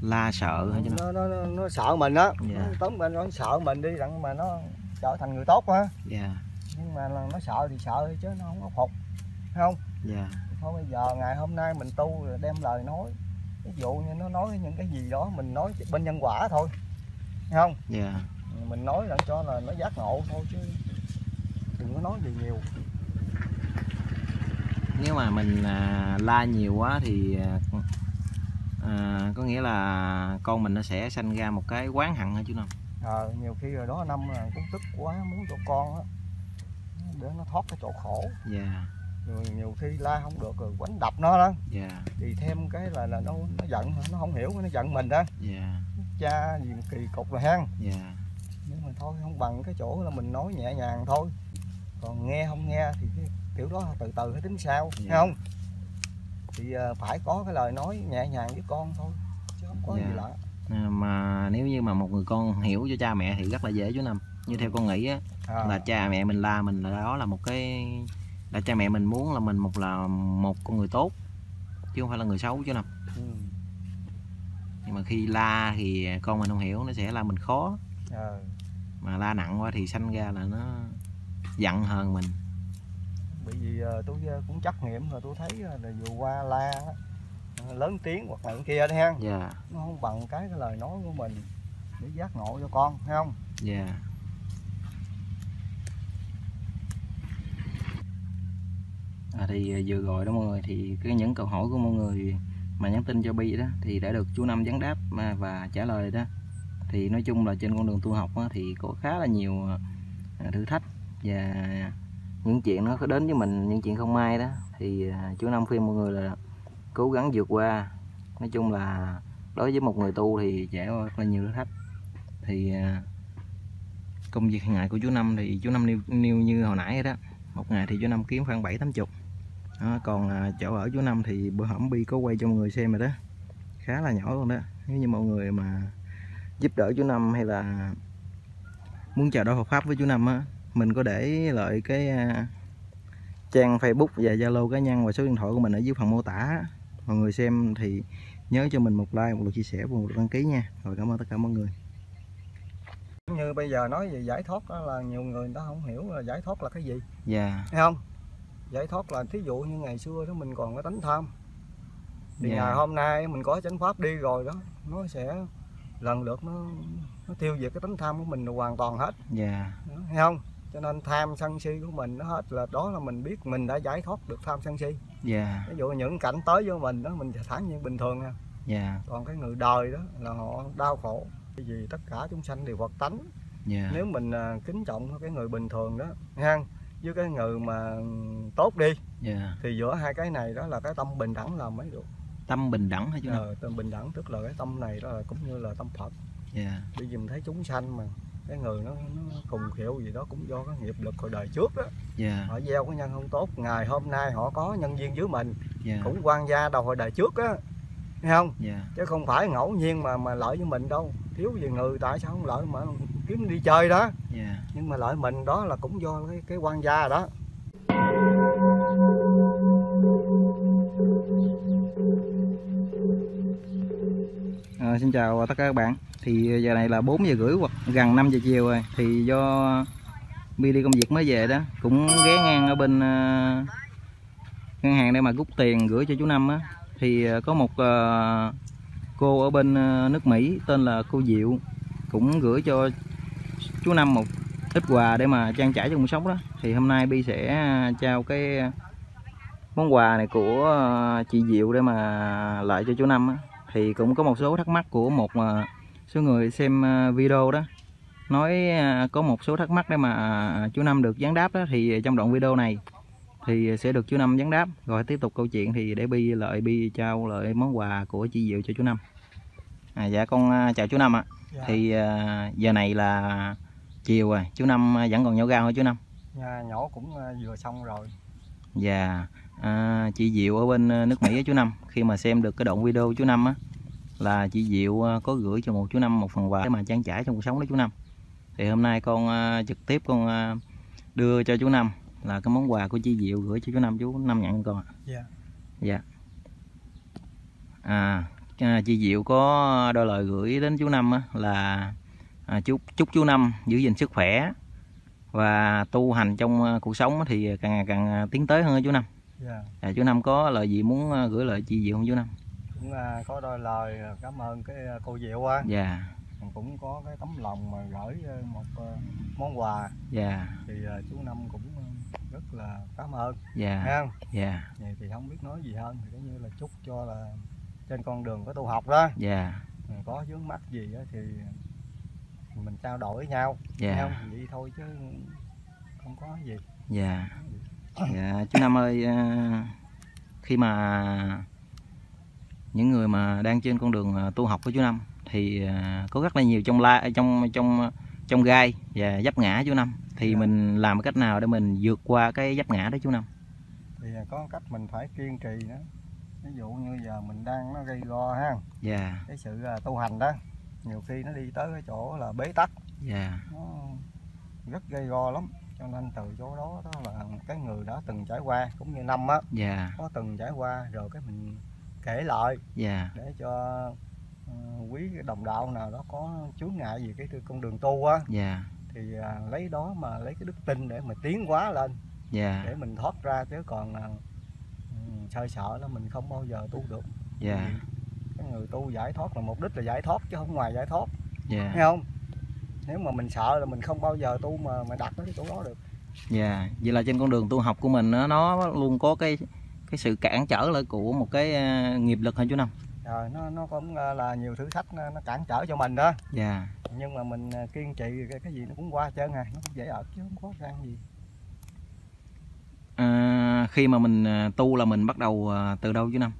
la sợ năm nó, nó, nó, nó sợ mình á. Dạ. nó tóm bên nó sợ mình đi đặng mà nó trở thành người tốt á dạ. Nhưng mà nó sợ thì sợ chứ nó không có phục Thấy không? Dạ. Thôi bây giờ ngày hôm nay mình tu rồi đem lời nói. Ví dụ như nó nói những cái gì đó mình nói bên nhân quả thôi Thấy không? Dạ. Mình nói là cho là nó giác ngộ thôi chứ đừng có nói gì nhiều. Nếu mà mình à, la nhiều quá thì à, à, có nghĩa là con mình nó sẽ sanh ra một cái quán hận hả chú năm ờ nhiều khi rồi đó năm là cũng tức quá muốn cho con á để nó thoát cái chỗ khổ. Dạ. Rồi nhiều khi la không được rồi quánh đập nó đó. Dạ. Thì thêm cái là là nó nó giận nó không hiểu nó giận mình đó. Dạ. Cha gì kỳ cục rồi ha dạ. Nhưng mà thôi không bằng cái chỗ là mình nói nhẹ nhàng thôi. Còn nghe không nghe thì cái kiểu đó từ từ phải tính sao Dạ. thấy không thì ờ, phải có cái lời nói nhẹ nhàng với con thôi chứ không có Dạ. gì lạ mà nếu như mà một người con hiểu cho cha mẹ thì rất là dễ chú năm. Như theo con nghĩ á à, là cha mẹ mình la mình là đó là một cái là cha mẹ mình muốn là mình một là một con người tốt chứ không phải là người xấu chú năm. Ừ, nhưng mà khi la thì con mình không hiểu nó sẽ la mình khó. Ờ, mà la nặng quá thì sanh ra là nó giận hờn mình bởi vì ờ, tôi ờ, cũng trắc nghiệm rồi tôi thấy ờ, là vừa qua la lớn tiếng hoặc là kia đó ha. Dạ. Nó không bằng cái, cái lời nói của mình để giác ngộ cho con thấy không? Dạ. À, thì vừa rồi đó mọi người thì cái những câu hỏi của mọi người mà nhắn tin cho Bi đó thì đã được chú Năm gián đáp và trả lời đó. Thì nói chung là trên con đường tu học á, thì có khá là nhiều thử thách và những chuyện nó có đến với mình những chuyện không may đó thì à, chú Năm khuyên mọi người là cố gắng vượt qua. Nói chung là đối với một người tu thì trải rất là nhiều thử thách thì à, công việc hàng ngày của chú Năm thì chú Năm nêu, nêu như hồi nãy vậy đó. Một ngày thì chú Năm kiếm khoảng bảy tám chục. Còn à, chỗ ở chú Năm thì bữa hổm Bi có quay cho mọi người xem rồi đó. Khá là nhỏ luôn đó. Nếu như mọi người mà giúp đỡ chú Năm hay là muốn chào đổi hợp pháp với chú Năm á mình có để lại cái à, trang Facebook và Zalo cá nhân và số điện thoại của mình ở dưới phần mô tả. Mọi người xem thì nhớ cho mình một like một lượt chia sẻ và một lượt đăng ký nha. Rồi cảm ơn tất cả mọi người. Như bây giờ nói về giải thoát đó là nhiều người người ta không hiểu là giải thoát là cái gì. Dạ. Thấy không? Giải thoát là thí dụ như ngày xưa đó mình còn có tánh tham. Thì Dạ. ngày hôm nay mình có chánh pháp đi rồi đó nó sẽ lần lượt nó nó tiêu diệt cái tánh tham của mình hoàn toàn hết. Dạ. Thấy không cho nên tham sân si của mình nó hết là đó là mình biết mình đã giải thoát được tham sân si. Dạ. Ví dụ những cảnh tới với mình đó mình thản nhiên bình thường nha dạ. Còn cái người đời đó là họ đau khổ vì tất cả chúng sanh đều vật tánh. Dạ. Nếu mình à, kính trọng cái người bình thường đó nha với cái người mà tốt đi dạ. thì giữa hai cái này đó là cái tâm bình đẳng là mới được. Tâm bình đẳng chú Năm ờ, tâm bình đẳng tức là cái tâm này đó là cũng như là tâm Phật. Dạ. Bây giờ mình thấy chúng sanh mà cái người nó, nó cùng khiệu gì đó cũng do cái nghiệp lực hồi đời trước đó dạ. Họ gieo cái nhân không tốt ngày hôm nay họ có nhân duyên dưới mình. Dạ. Cũng quan gia đầu hồi đời trước á thấy không? Dạ. Chứ không phải ngẫu nhiên mà mà lợi với mình đâu. Thiếu gì người tại sao không lợi mà kiếm đi chơi đó. Dạ. Nhưng mà lợi mình đó là cũng do cái cái quan gia đó. À, xin chào tất cả các bạn thì giờ này là 4 giờ rưỡi hoặc gần 5 giờ chiều rồi. Thì do mi đi công việc mới về đó, cũng ghé ngang ở bên ờ, ngân hàng đây mà rút tiền gửi cho chú Năm á. Thì ờ, có một ờ, cô ở bên nước Mỹ tên là cô Diệu, cũng gửi cho chú Năm một ít quà để mà trang trải cho cuộc sống đó. Thì hôm nay Bi sẽ trao cái món quà này của chị Diệu để mà lại cho chú Năm á. Thì cũng có một số thắc mắc của một số người xem ờ, video đó nói ờ, có một số thắc mắc để mà ờ, chú Năm được gián đáp đó thì trong đoạn video này thì sẽ được chú Năm gián đáp. Rồi tiếp tục câu chuyện thì để Bi lợi Bi trao lại món quà của chị Diệu cho chú Năm. À, dạ con chào chú Năm ạ. Dạ. thì giờ này là chiều rồi chú Năm vẫn còn nhổ rau hả chú Năm? Nhà nhỏ cũng vừa xong rồi. Dạ, à, chị Diệu ở bên nước Mỹ á chú Năm. Khi mà xem được cái đoạn video chú Năm á Là chị Diệu ờ, có gửi cho một chú Năm một phần quà để mà trang trải trong cuộc sống đó chú Năm Thì hôm nay con ờ, trực tiếp con ờ, đưa cho chú Năm Là cái món quà của chị Diệu gửi cho chú Năm Chú Năm nhận con ạ Dạ. Dạ À, à, chị Diệu có đôi lời gửi đến chú Năm là à, chúc chúc chú Năm giữ gìn sức khỏe và tu hành trong cuộc sống thì càng ngày càng tiến tới hơn chú Năm. Dạ. À, chú Năm có lời gì muốn gửi lời chị Diệu không chú Năm? Cũng ờ, có đôi lời ờ, cảm ơn cái ờ, cô Diệu á. Dạ, cũng có cái tấm lòng mà gửi một món quà. Dạ, thì chú Năm cũng rất là cảm ơn. Dạ, thấy không? Dạ, vậy thì không biết nói gì hơn thì cũng như là chúc cho là trên con đường có tu học đó. Dạ, ừ, có vướng mắc gì á thì mình trao đổi với nhau thấy không? Dạ, vậy thôi chứ không có gì. Dạ. Dạ, chú Năm ơi, khi mà những người mà đang trên con đường ờ, tu học của chú Năm thì ờ, có rất là nhiều trong la trong trong trong gai và dấp ngã chú Năm. Thì Dạ. mình làm cách nào để mình vượt qua cái dấp ngã đó chú Năm? thì ờ, có cách mình phải kiên trì nữa ví dụ như giờ mình đang nó gây go ha. Dạ, cái sự tu hành đó nhiều khi nó đi tới cái chỗ là bế tắc. Dạ, nó rất gây go lắm. Cho nên từ chỗ đó đó là cái người đã từng trải qua cũng như năm á dạ, có từng trải qua rồi cái mình kể lại dạ, để cho ờ, quý đồng đạo nào đó có chướng ngại gì cái con đường tu á dạ, thì à, lấy đó mà lấy cái đức tin để mà tiến hóa lên. Dạ, để mình thoát ra chứ còn à, ừ, sợ đó mình không bao giờ tu được. Dạ, cái người tu giải thoát là mục đích là giải thoát chứ không ngoài giải thoát. Dạ. thấy không? Nếu mà mình sợ là mình không bao giờ tu mà mà đặt tới cái chỗ đó được. Dạ, vậy là trên con đường tu học của mình nó, nó luôn có cái cái sự cản trở lại của một cái ờ, nghiệp lực hả chú Năm? rồi nó nó cũng à, là nhiều thử thách nó, nó cản trở cho mình đó. Dạ, nhưng mà mình à, kiên trì cái, cái gì nó cũng qua trơn à nó cũng dễ ợt chứ không khó khăn gì. À, khi mà mình ờ, tu là mình bắt đầu ờ, từ đâu chú Năm?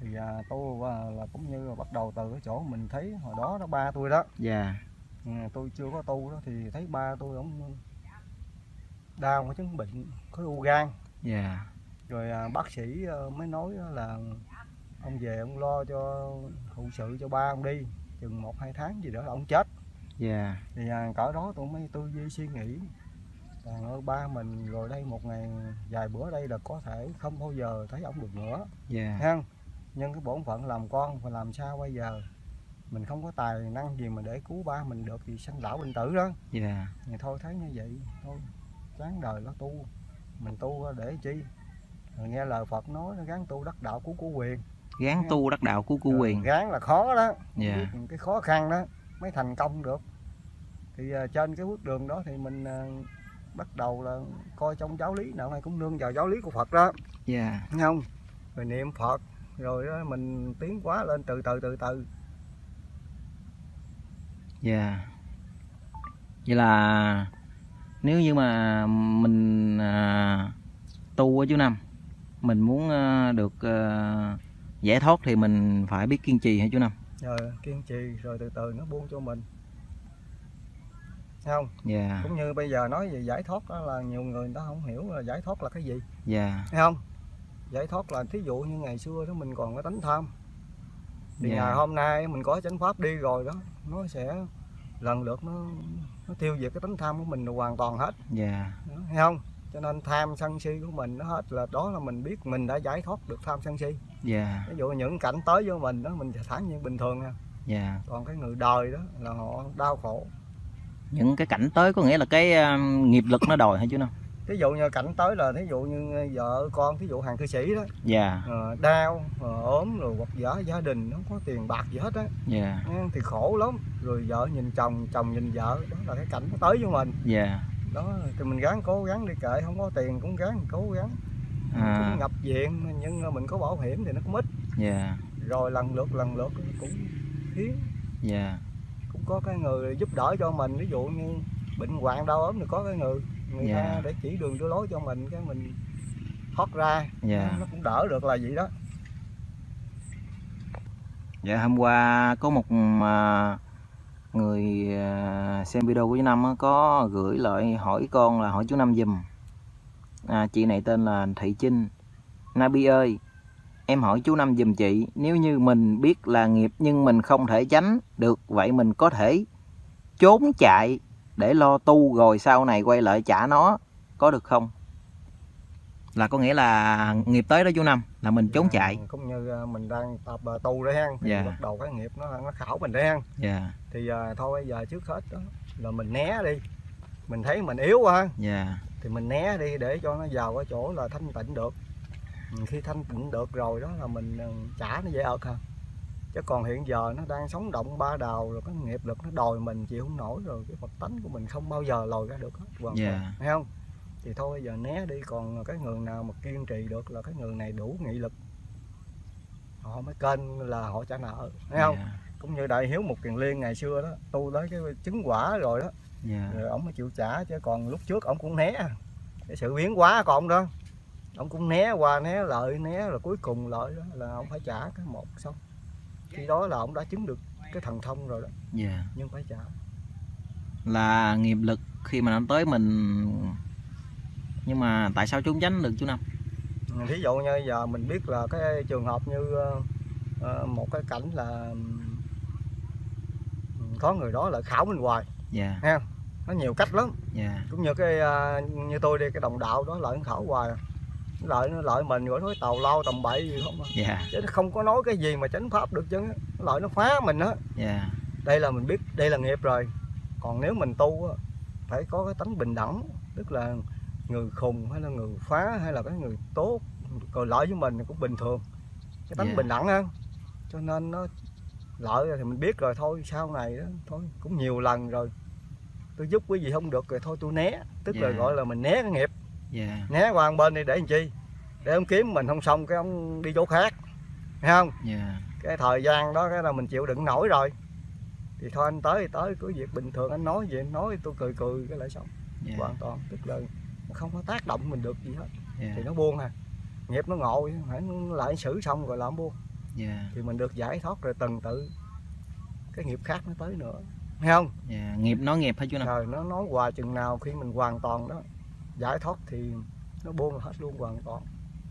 thì à, tu là cũng như là bắt đầu từ cái chỗ mình thấy hồi đó đó ba tôi đó. Dạ, ừ, tôi chưa có tu đó thì thấy ba tôi ông đau cái chứng bệnh khối u gan. Dạ, rồi à, bác sĩ à, mới nói là ông về ông lo cho hậu sự cho ba ông đi chừng một hai tháng gì đó là ông chết. Dạ, thì à, cỡ đó tôi mới tư duy suy nghĩ Trời ơi ba mình rồi đây một ngày vài bữa đây là có thể không bao giờ thấy ông được nữa. Dạ, ha nhưng cái bổn phận làm con phải làm sao bây giờ? Mình không có tài năng gì mà để cứu ba mình được thì sanh lão bệnh tử đó. Dạ, thì thôi thấy như vậy thôi chán đời nó tu. Mình tu để chi rồi nghe lời Phật nói nó gắn tu đắc đạo cứu của quyền. Gán tu đắc đạo cứu Rồi quyền. gán là khó đó. Dạ, biết cái khó khăn đó mới thành công được. Thì à, trên cái bước đường đó thì mình à, bắt đầu là coi trong giáo lý nào này cũng nương vào giáo lý của Phật đó. Dạ, thấy không? Rồi niệm Phật rồi đó mình tiến hóa lên từ từ từ từ. Dạ. Vậy là nếu như mà mình à, tu á chú Năm, mình muốn ờ, được ờ, giải thoát thì mình phải biết kiên trì hả chú Năm? rồi kiên trì rồi từ từ nó buông cho mình. Không? Dạ, cũng như bây giờ nói về giải thoát đó là nhiều người người ta không hiểu là giải thoát là cái gì. Dạ, thấy không? Giải thoát là thí dụ như ngày xưa đó mình còn có tánh tham. Thì Dạ. ngày hôm nay mình có chánh pháp đi rồi đó nó sẽ lần lượt nó nó tiêu diệt cái tánh tham của mình là hoàn toàn hết. Dạ, thấy không cho nên tham sân si của mình nó hết là đó là mình biết mình đã giải thoát được tham sân si. Dạ, ví dụ những cảnh tới với mình đó mình thản nhiên bình thường nha dạ. Còn cái người đời đó là họ đau khổ. Những cái cảnh tới có nghĩa là cái ờ, nghiệp lực nó đòi hả chú năm thí dụ như cảnh tới là thí dụ như vợ con thí dụ hàng cư sĩ đó. Dạ. Ờ, đau ờ, ốm rồi hoặc giả gia đình nó không có tiền bạc gì hết á. Dạ. Nghe, thì khổ lắm. Rồi vợ nhìn chồng chồng nhìn vợ đó là cái cảnh nó tới với mình. Dạ đó thì mình gắng cố gắng đi kệ không có tiền cũng gắng cố gắng. À, cũng ngập viện nhưng mình có bảo hiểm thì nó cũng ít. Dạ. Rồi lần lượt lần lượt cũng khiến dạ. Cũng có cái người giúp đỡ cho mình ví dụ như bệnh hoạn đau ốm thì có cái người người Dạ. ta để chỉ đường đưa lối cho mình cái mình thoát ra. Dạ. Nó cũng đỡ được là vậy đó. Dạ hôm qua có một à, người à, xem video của chú Năm có gửi lại hỏi con là hỏi chú Năm dùm À, chị này tên là Thị Trinh. Nabi ơi, em hỏi chú Năm dùm chị, nếu như mình biết là nghiệp nhưng mình không thể tránh được vậy mình có thể trốn chạy để lo tu rồi sau này quay lại trả nó có được không? Là có nghĩa là nghiệp tới đó chú Năm là mình trốn Dạ, chạy. cũng như à, mình đang tập à, tu đấy ha thì Dạ. bắt đầu cái nghiệp nó nó khảo mình đấy ha Dạ, thì à, thôi bây giờ trước hết đó là mình né đi. Mình thấy mình yếu quá dạ, thì mình né đi để cho nó vào cái chỗ là thanh tịnh được. Ừ, khi thanh tịnh được rồi đó là mình ừ, trả nó dễ ợt ha chứ còn hiện giờ nó đang sống động ba đào rồi cái nghiệp lực nó đòi mình chịu không nổi rồi cái phật tánh của mình không bao giờ lòi ra được hết. Hoàn Dạ. thấy không thì thôi giờ né đi còn cái người nào mà kiên trì được là cái người này đủ nghị lực. Họ mới kênh là họ trả nợ thấy không? Dạ, cũng như đại hiếu một kiền liên ngày xưa đó tu tới cái chứng quả rồi đó. Dạ. rồi ông mới chịu trả chứ còn lúc trước ông cũng né. Cái sự biến của ông đó ông cũng né qua né lợi né rồi cuối cùng lợi đó là ông phải trả cái một xong. Khi đó là ông đã chứng được cái thần thông rồi đó. Dạ. Nhưng phải trả. Là nghiệp lực khi mà nó tới mình nhưng mà tại sao trốn tránh được chú năm? Thí dụ như giờ mình biết là cái trường hợp như ờ, ờ, một cái cảnh là có người đó lại khảo mình hoài dạ. Nó nhiều cách lắm. Dạ. Cũng như cái à, như tôi đi cái đồng đạo đó lợi khảo hoài. Lợi nó lợi mình rồi nói tàu lao tầm bậy gì không à. dạ. Chứ nó không có nói cái gì mà chánh pháp được chứ. Lợi nó phá mình á. Dạ. Đây là mình biết đây là nghiệp rồi. Còn nếu mình tu phải có cái tánh bình đẳng. Tức là người khùng hay là người phá hay là cái người tốt còn lợi với mình cũng bình thường. Cái tánh Dạ. bình đẳng á cho nên nó lợi thì mình biết rồi thôi sau này đó thôi cũng nhiều lần rồi. Tôi giúp quý vị không được rồi thôi tôi né. Tức là Dạ. gọi là mình né cái nghiệp. Dạ. Né qua bên đi để làm chi? Để ông kiếm mình không xong cái ông đi chỗ khác. Thấy không? Dạ. Cái thời gian đó cái là mình chịu đựng nổi rồi. Thì thôi anh tới thì tới cứ việc bình thường anh nói gì anh nói tôi cười cười cái lại xong. Dạ. Hoàn toàn tức là không có tác động mình được gì hết. Dạ. Thì nó buông à. Nghiệp nó ngộ phải lại xử xong rồi làm buông. Dạ. Thì mình được giải thoát rồi từng tự. Cái nghiệp khác nó tới nữa. Thấy không? Dạ nghiệp nói nghiệp hả chú năm rồi nó nói hoài chừng nào khi mình hoàn toàn đó. Giải thoát thì nó buông hết luôn hoàn toàn.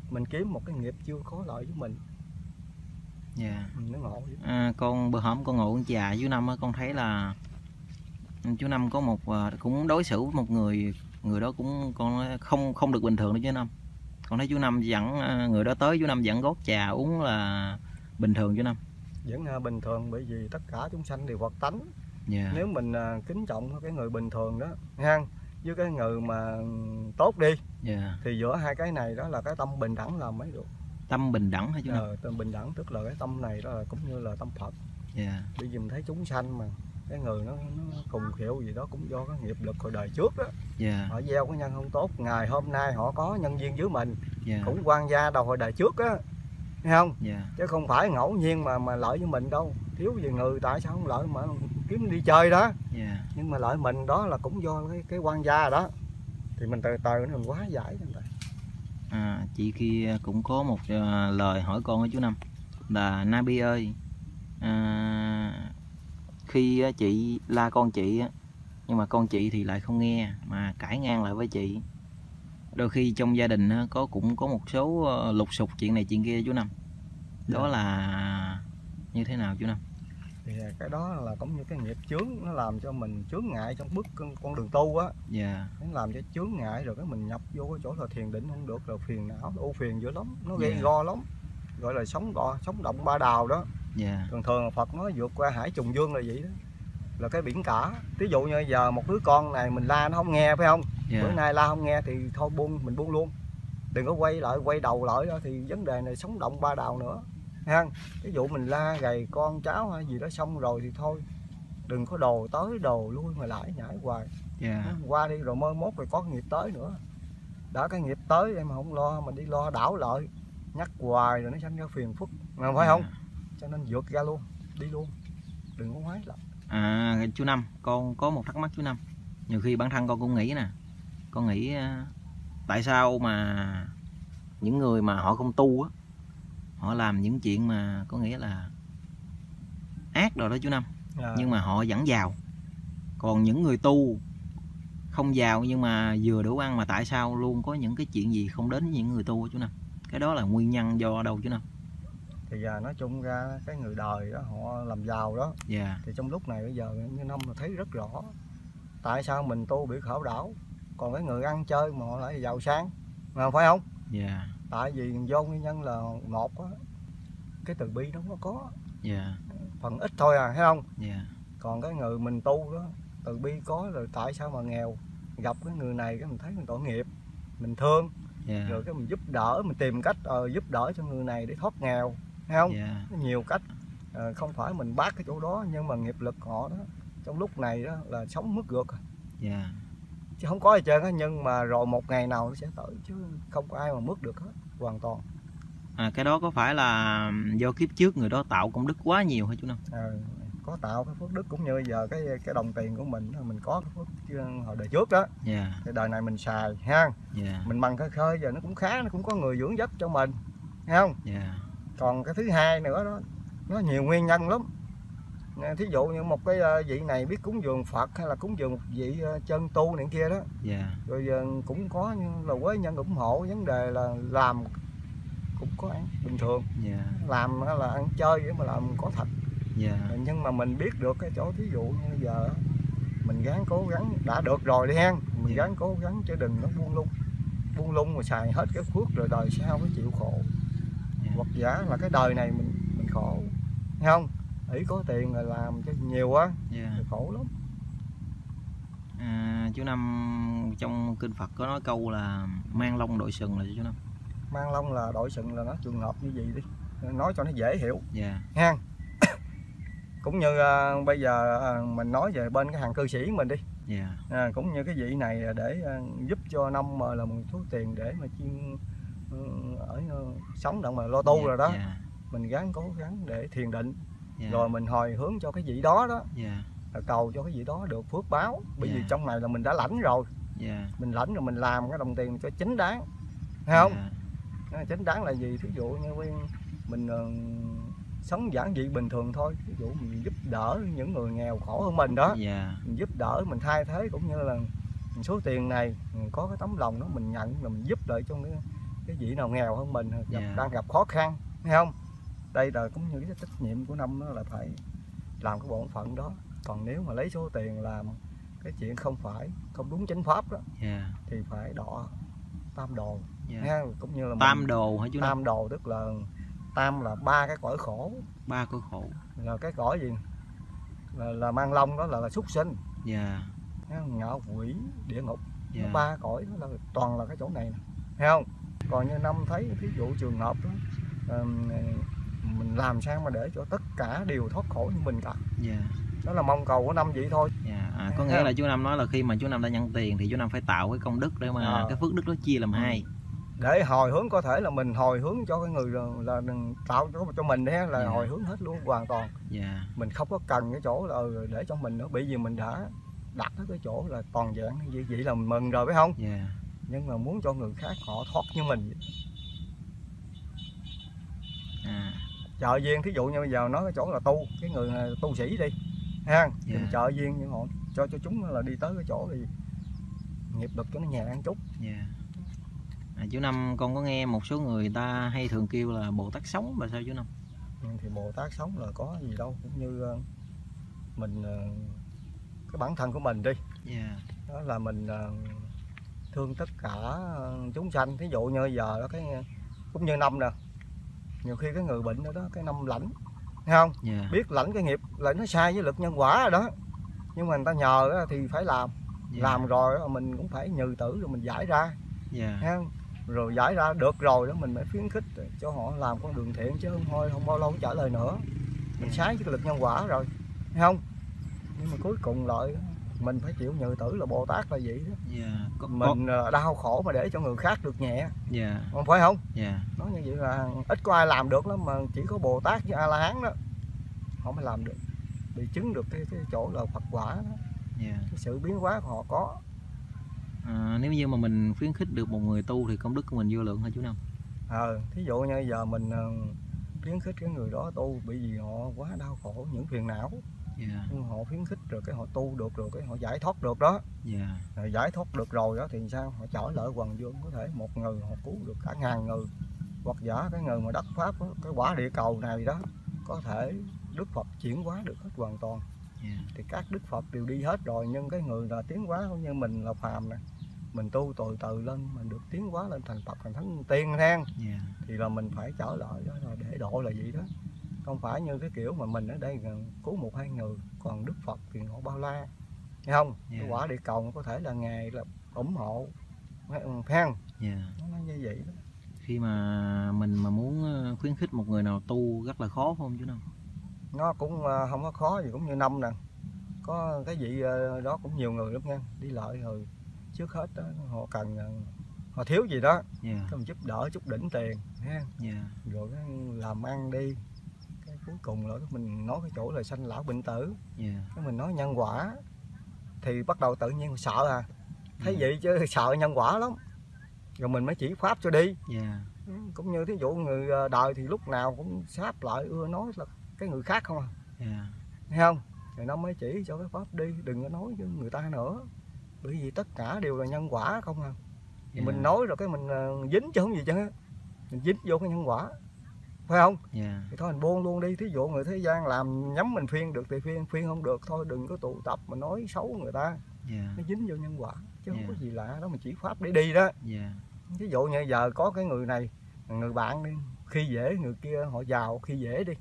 Mình kiếm một cái nghiệp chưa có lợi với mình. Dạ. Ừ, nó ngộ à, con bữa hổm con ngộ con già chú năm á con thấy là chú năm có một à, cũng đối xử với một người người đó cũng con không không được bình thường đó chú năm. Con thấy chú năm dẫn à, người đó tới chú năm dẫn gót trà uống là bình thường chú năm. Vẫn à, bình thường bởi vì tất cả chúng sanh đều Phật tánh. Dạ. Nếu mình à, kính trọng cái người bình thường đó nha với cái người mà tốt đi dạ. thì giữa hai cái này đó là cái tâm bình đẳng là mới được. Tâm bình đẳng hả chú năm? Ờ, tâm bình đẳng tức là cái tâm này đó là cũng như là tâm Phật. Dạ. Bởi vì mình thấy chúng sanh mà cái người nó, nó khùng khiệu gì đó cũng do cái nghiệp lực hồi đời trước đó. Dạ. Họ gieo cái nhân không tốt ngày hôm nay họ có nhân duyên với mình. Dạ. Cũng quan gia đầu hồi đời trước á thấy không? Dạ. Chứ không phải ngẫu nhiên mà mà lợi với mình đâu. Thiếu gì người tại sao không lợi mà kiếm đi chơi đó? Dạ. Nhưng mà lợi mình đó là cũng do cái cái quan gia đó. Thì mình từ từ mình quá giải người ta. À, chị kia cũng có một à, lời hỏi con ở chú Năm. Là Nabi ơi à, khi chị la con chị á, nhưng mà con chị thì lại không nghe mà cãi ngang lại với chị. Đôi khi trong gia đình có cũng có một số ờ, lục sục chuyện này chuyện kia chú Năm. Đó Dạ. là như thế nào chú Năm? Thì cái đó là cũng như cái nghiệp chướng nó làm cho mình chướng ngại trong bước con, đường tu á. Dạ. Nó làm cho chướng ngại rồi cái mình nhập vô cái chỗ là thiền định không được rồi phiền não ưu phiền dữ lắm nó gây Dạ. go lắm. Gọi là sống go sống động ba đào đó dạ. Thường thường Phật nói vượt qua hải trùng dương là vậy đó. Là cái biển cả. Ví dụ như giờ một đứa con này mình la nó không nghe phải không? Bữa dạ nay la không nghe thì thôi buông mình buông luôn. Đừng có quay lại quay đầu lại đó thì vấn đề này sống động ba đào nữa. Ha ví dụ mình la gầy con cháu hay gì đó xong rồi thì thôi. Đừng có đồ tới đồ lui mà lại nhảy hoài. Dạ. Qua đi rồi mới mốt rồi có nghiệp tới nữa. Đã cái nghiệp tới em không lo mình đi lo đảo lợi nhắc hoài rồi nó sanh ra phiền phức. Mà phải không cho nên vượt ra luôn đi luôn. Đừng có ngoái lại à chú năm con có một thắc mắc chú năm. Nhiều khi bản thân con cũng nghĩ nè. Con nghĩ à, tại sao mà những người mà họ không tu á họ làm những chuyện mà có nghĩa là ác rồi đó chú năm. À, nhưng mà họ vẫn giàu. Còn những người tu không giàu nhưng mà vừa đủ ăn mà tại sao luôn có những cái chuyện gì không đến những người tu chú năm? Cái đó là nguyên nhân do đâu chú năm thì giờ nói chung ra cái người đời đó họ làm giàu đó. Dạ. Thì trong lúc này bây giờ như năm là thấy rất rõ tại sao mình tu bị khảo đảo. Còn cái người ăn chơi mà họ lại giàu sang mà phải không? Dạ. Tại vì do nguyên nhân là một á cái từ bi nó không có. Dạ. Phần ít thôi à thấy không? Dạ. Còn cái người mình tu đó từ bi có rồi tại sao mà nghèo? Gặp cái người này cái mình thấy mình tội nghiệp mình thương. Dạ. Rồi cái mình giúp đỡ mình tìm cách ờ, giúp đỡ cho người này để thoát nghèo thấy không? Dạ. Có nhiều cách. Ờ, không phải mình bác cái chỗ đó nhưng mà nghiệp lực họ đó trong lúc này đó là sống mức gượt à. dạ. Chứ không có gì trơn á nhưng mà rồi một ngày nào nó sẽ tới chứ không có ai mà mướt được hết hoàn toàn. À, cái đó có phải là do kiếp trước người đó tạo công đức quá nhiều hả chú năm? Ờ, có tạo cái phước đức cũng như giờ cái cái đồng tiền của mình mình có cái phước chứ hồi đời trước đó. Dạ. Thì đời này mình xài ha. Dạ. Mình bằng khơi khơi giờ nó cũng khá nó cũng có người dưỡng dắt cho mình thấy không? Dạ còn cái thứ hai nữa đó nó nhiều nguyên nhân lắm. Thí dụ như một cái ờ, vị này biết cúng dường Phật hay là cúng dường một vị ờ, chân tu này kia đó. Dạ. Rồi giờ cũng có là quế nhân ủng hộ vấn đề là làm cũng có ăn bình thường. Dạ. Làm là ăn chơi vậy mà làm có thật. Dạ. Nhưng mà mình biết được cái chỗ thí dụ như giờ mình gắng cố gắng đã được rồi đi hen. Mình Dạ. gắng cố gắng chứ đừng nó buông lung. Buông lung mà xài hết cái phước rồi đời sau mới chịu khổ. Hoặc giả là cái đời này mình mình khổ. Thấy không? Ý có tiền là làm cho nhiều quá. Dạ. Thì khổ lắm. À, chú năm trong kinh Phật có nói câu là mang lông đội sừng là chú năm? Mang lông là đội sừng là nó trường hợp như vậy đi. Nói cho nó dễ hiểu. Dạ. Ha [coughs] cũng như à, bây giờ à, mình nói về bên cái hàng cư sĩ mình đi. Dạ. À, cũng như cái vị này để à, giúp cho năm mà là một số tiền để mà chuyên ở ờ, sống động mà lo tu dạ, rồi đó. dạ. Mình gắng cố gắng để thiền định. Dạ. Rồi mình hồi hướng cho cái vị đó đó. Là cầu cho cái vị đó được phước báo. Bởi vì Dạ. trong này là mình đã lãnh rồi. Dạ. Mình lãnh rồi mình làm cái đồng tiền cho chính đáng. Thấy không? Nó chính đáng là gì? Thí dụ như mình ờ, sống giản dị bình thường thôi. Ví dụ mình giúp đỡ những người nghèo khổ hơn mình đó. Dạ. Mình giúp đỡ mình thay thế cũng như là số tiền này có cái tấm lòng đó mình nhận là mình giúp đỡ cho cái, cái vị nào nghèo hơn mình gặp, Dạ. đang gặp khó khăn thấy không? Đây là cũng như cái trách nhiệm của năm đó là phải làm cái bổn phận đó. Còn nếu mà lấy số tiền làm cái chuyện không phải không đúng chánh pháp đó dạ. thì phải đọ tam đồ dạ. ha cũng như là mình- tam đồ hả chú tam đồ tức là tam là ba cái cõi khổ. Ba cõi khổ. Là cái cõi gì? Là, là mang long đó là, là súc sinh. Không? ngạ quỷ địa ngục. Nó ba cõi đó là toàn là cái chỗ này nè. Thấy không còn như năm thấy thí dụ trường hợp đó mình làm sao mà để cho tất cả đều thoát khổ như mình cả. Dạ. Đó là mong cầu của năm vậy thôi. Dạ à, có nghĩa là chú năm nói là khi mà chú năm đã nhận tiền thì chú năm phải tạo cái công đức để mà Ờ. cái phước đức đó chia làm Ừ. hai. Để hồi hướng có thể là mình hồi hướng cho cái người là, tạo cho cho mình đấy là Dạ. hồi hướng hết luôn hoàn toàn. Dạ. Mình không có cần cái chỗ là ừ, để cho mình nữa bởi vì mình đã đặt cái chỗ là toàn dạng như vậy là mình mừng rồi phải không? Dạ nhưng mà muốn cho người khác họ thoát như mình. Vậy. à. Chợ viên thí dụ như bây giờ nói cái chỗ là tu cái người này tu sĩ đi ha thì Dạ. chợ viên nhưng họ cho cho chúng là đi tới cái chỗ thì nghiệp lực cho nó nhẹ ăn chút. Dạ. À, chú năm con có nghe một số người ta hay thường kêu là bồ tát sống và sao chú năm? Ừ, thì bồ tát sống là có gì đâu cũng như ờ, mình ờ, cái bản thân của mình đi. Dạ. Đó là mình thương tất cả ờ, chúng sanh. Thí dụ như giờ đó cái cũng như năm nè nhiều khi cái người bệnh đó, đó cái năm lãnh Thấy không? Dạ. Biết lãnh cái nghiệp là nó sai với luật nhân quả rồi đó. Nhưng mà người ta nhờ á thì phải làm. Dạ, làm rồi á, mình cũng phải nhừ tử rồi mình giải ra. Dạ. Thấy không? Rồi giải ra được rồi đó mình mới khuyến khích cho họ làm con đường thiện chứ không thôi không bao lâu trả lời nữa. Mình Dạ. trái với cái lực nhân quả rồi thấy không? Nhưng mà cuối cùng lại mình phải chịu nhừ tử là bồ tát là vậy đó. Dạ có, có, mình ờ, đau khổ mà để cho người khác được nhẹ. Dạ. Không phải không? Dạ. Nói như vậy là ít có ai làm được lắm mà chỉ có bồ tát với a la hán đó. Họ mới làm được. Bị chứng được cái, cái chỗ là phật quả đó. Dạ. Cái sự biến hóa của họ có. À, nếu như mà mình khuyến khích được một người tu thì công đức của mình vô lượng hả chú năm ờ thí dụ như giờ mình ờ, khuyến khích cái người đó tu bởi vì họ quá đau khổ những phiền não dạ. Nhưng họ khuyến khích rồi cái họ tu được rồi cái họ giải thoát được đó. Dạ. Rồi giải thoát được rồi đó thì sao? Họ trở lại quần dương có thể một người họ cứu được cả ngàn người. Hoặc giả cái người mà đắc pháp đó, cái quả địa cầu này đó có thể đức phật chuyển hóa được hết hoàn toàn. Dạ. Thì các đức phật đều đi hết rồi nhưng cái người là tiến hóa cũng như mình là phàm nè. Mình tu từ từ lên mình được tiến hóa lên thành phật thành thánh tiên thang. Dạ. Thì là mình phải trở lại đó là để độ là vậy đó không phải như cái kiểu mà mình ở đây gần cứu một hai người còn đức phật thì họ bao la. Thấy không? Dạ. cái quả địa cầu có thể là ngài là ủng hộ phải không dạ. Nó như vậy đó. Khi mà mình mà muốn ờ, khuyến khích một người nào tu rất là khó không chú năm? Nó cũng ờ, không có khó gì cũng như năm nè. Có cái vị ờ, đó cũng nhiều người lắm nha. Đi lợi rồi trước hết đó, họ cần họ thiếu gì đó. Dạ. Cái mình giúp đỡ chút đỉnh tiền ha dạ. Rồi làm ăn đi cuối cùng là mình nói cái chỗ là sanh lão bệnh tử. Dạ. Cái mình nói nhân quả thì bắt đầu tự nhiên sợ à. Thấy dạ, vậy chứ sợ nhân quả lắm. Rồi mình mới chỉ pháp cho đi. Dạ. Ừ, cũng như thí dụ người ờ, đời thì lúc nào cũng sáp lại ưa nói là cái người khác không à. Dạ. Thấy không? Thì nó mới chỉ cho cái pháp đi đừng có nói với người ta nữa. Bởi vì tất cả đều là nhân quả không à. Dạ, mình nói rồi cái mình ờ, dính chứ không gì chứ. Mình dính vô cái nhân quả phải không? Dạ. Thì thôi mình buông luôn đi thí dụ người thế gian làm nhắm mình phiên được thì phiên phiên không được thôi đừng có tụ tập mà nói xấu người ta. Dạ. Nó dính vô nhân quả chứ không Dạ. có gì lạ đó mình chỉ pháp để đi đó. Dạ. Ví dụ như giờ có cái người này người bạn đi khi dễ người kia họ giàu khi dễ đi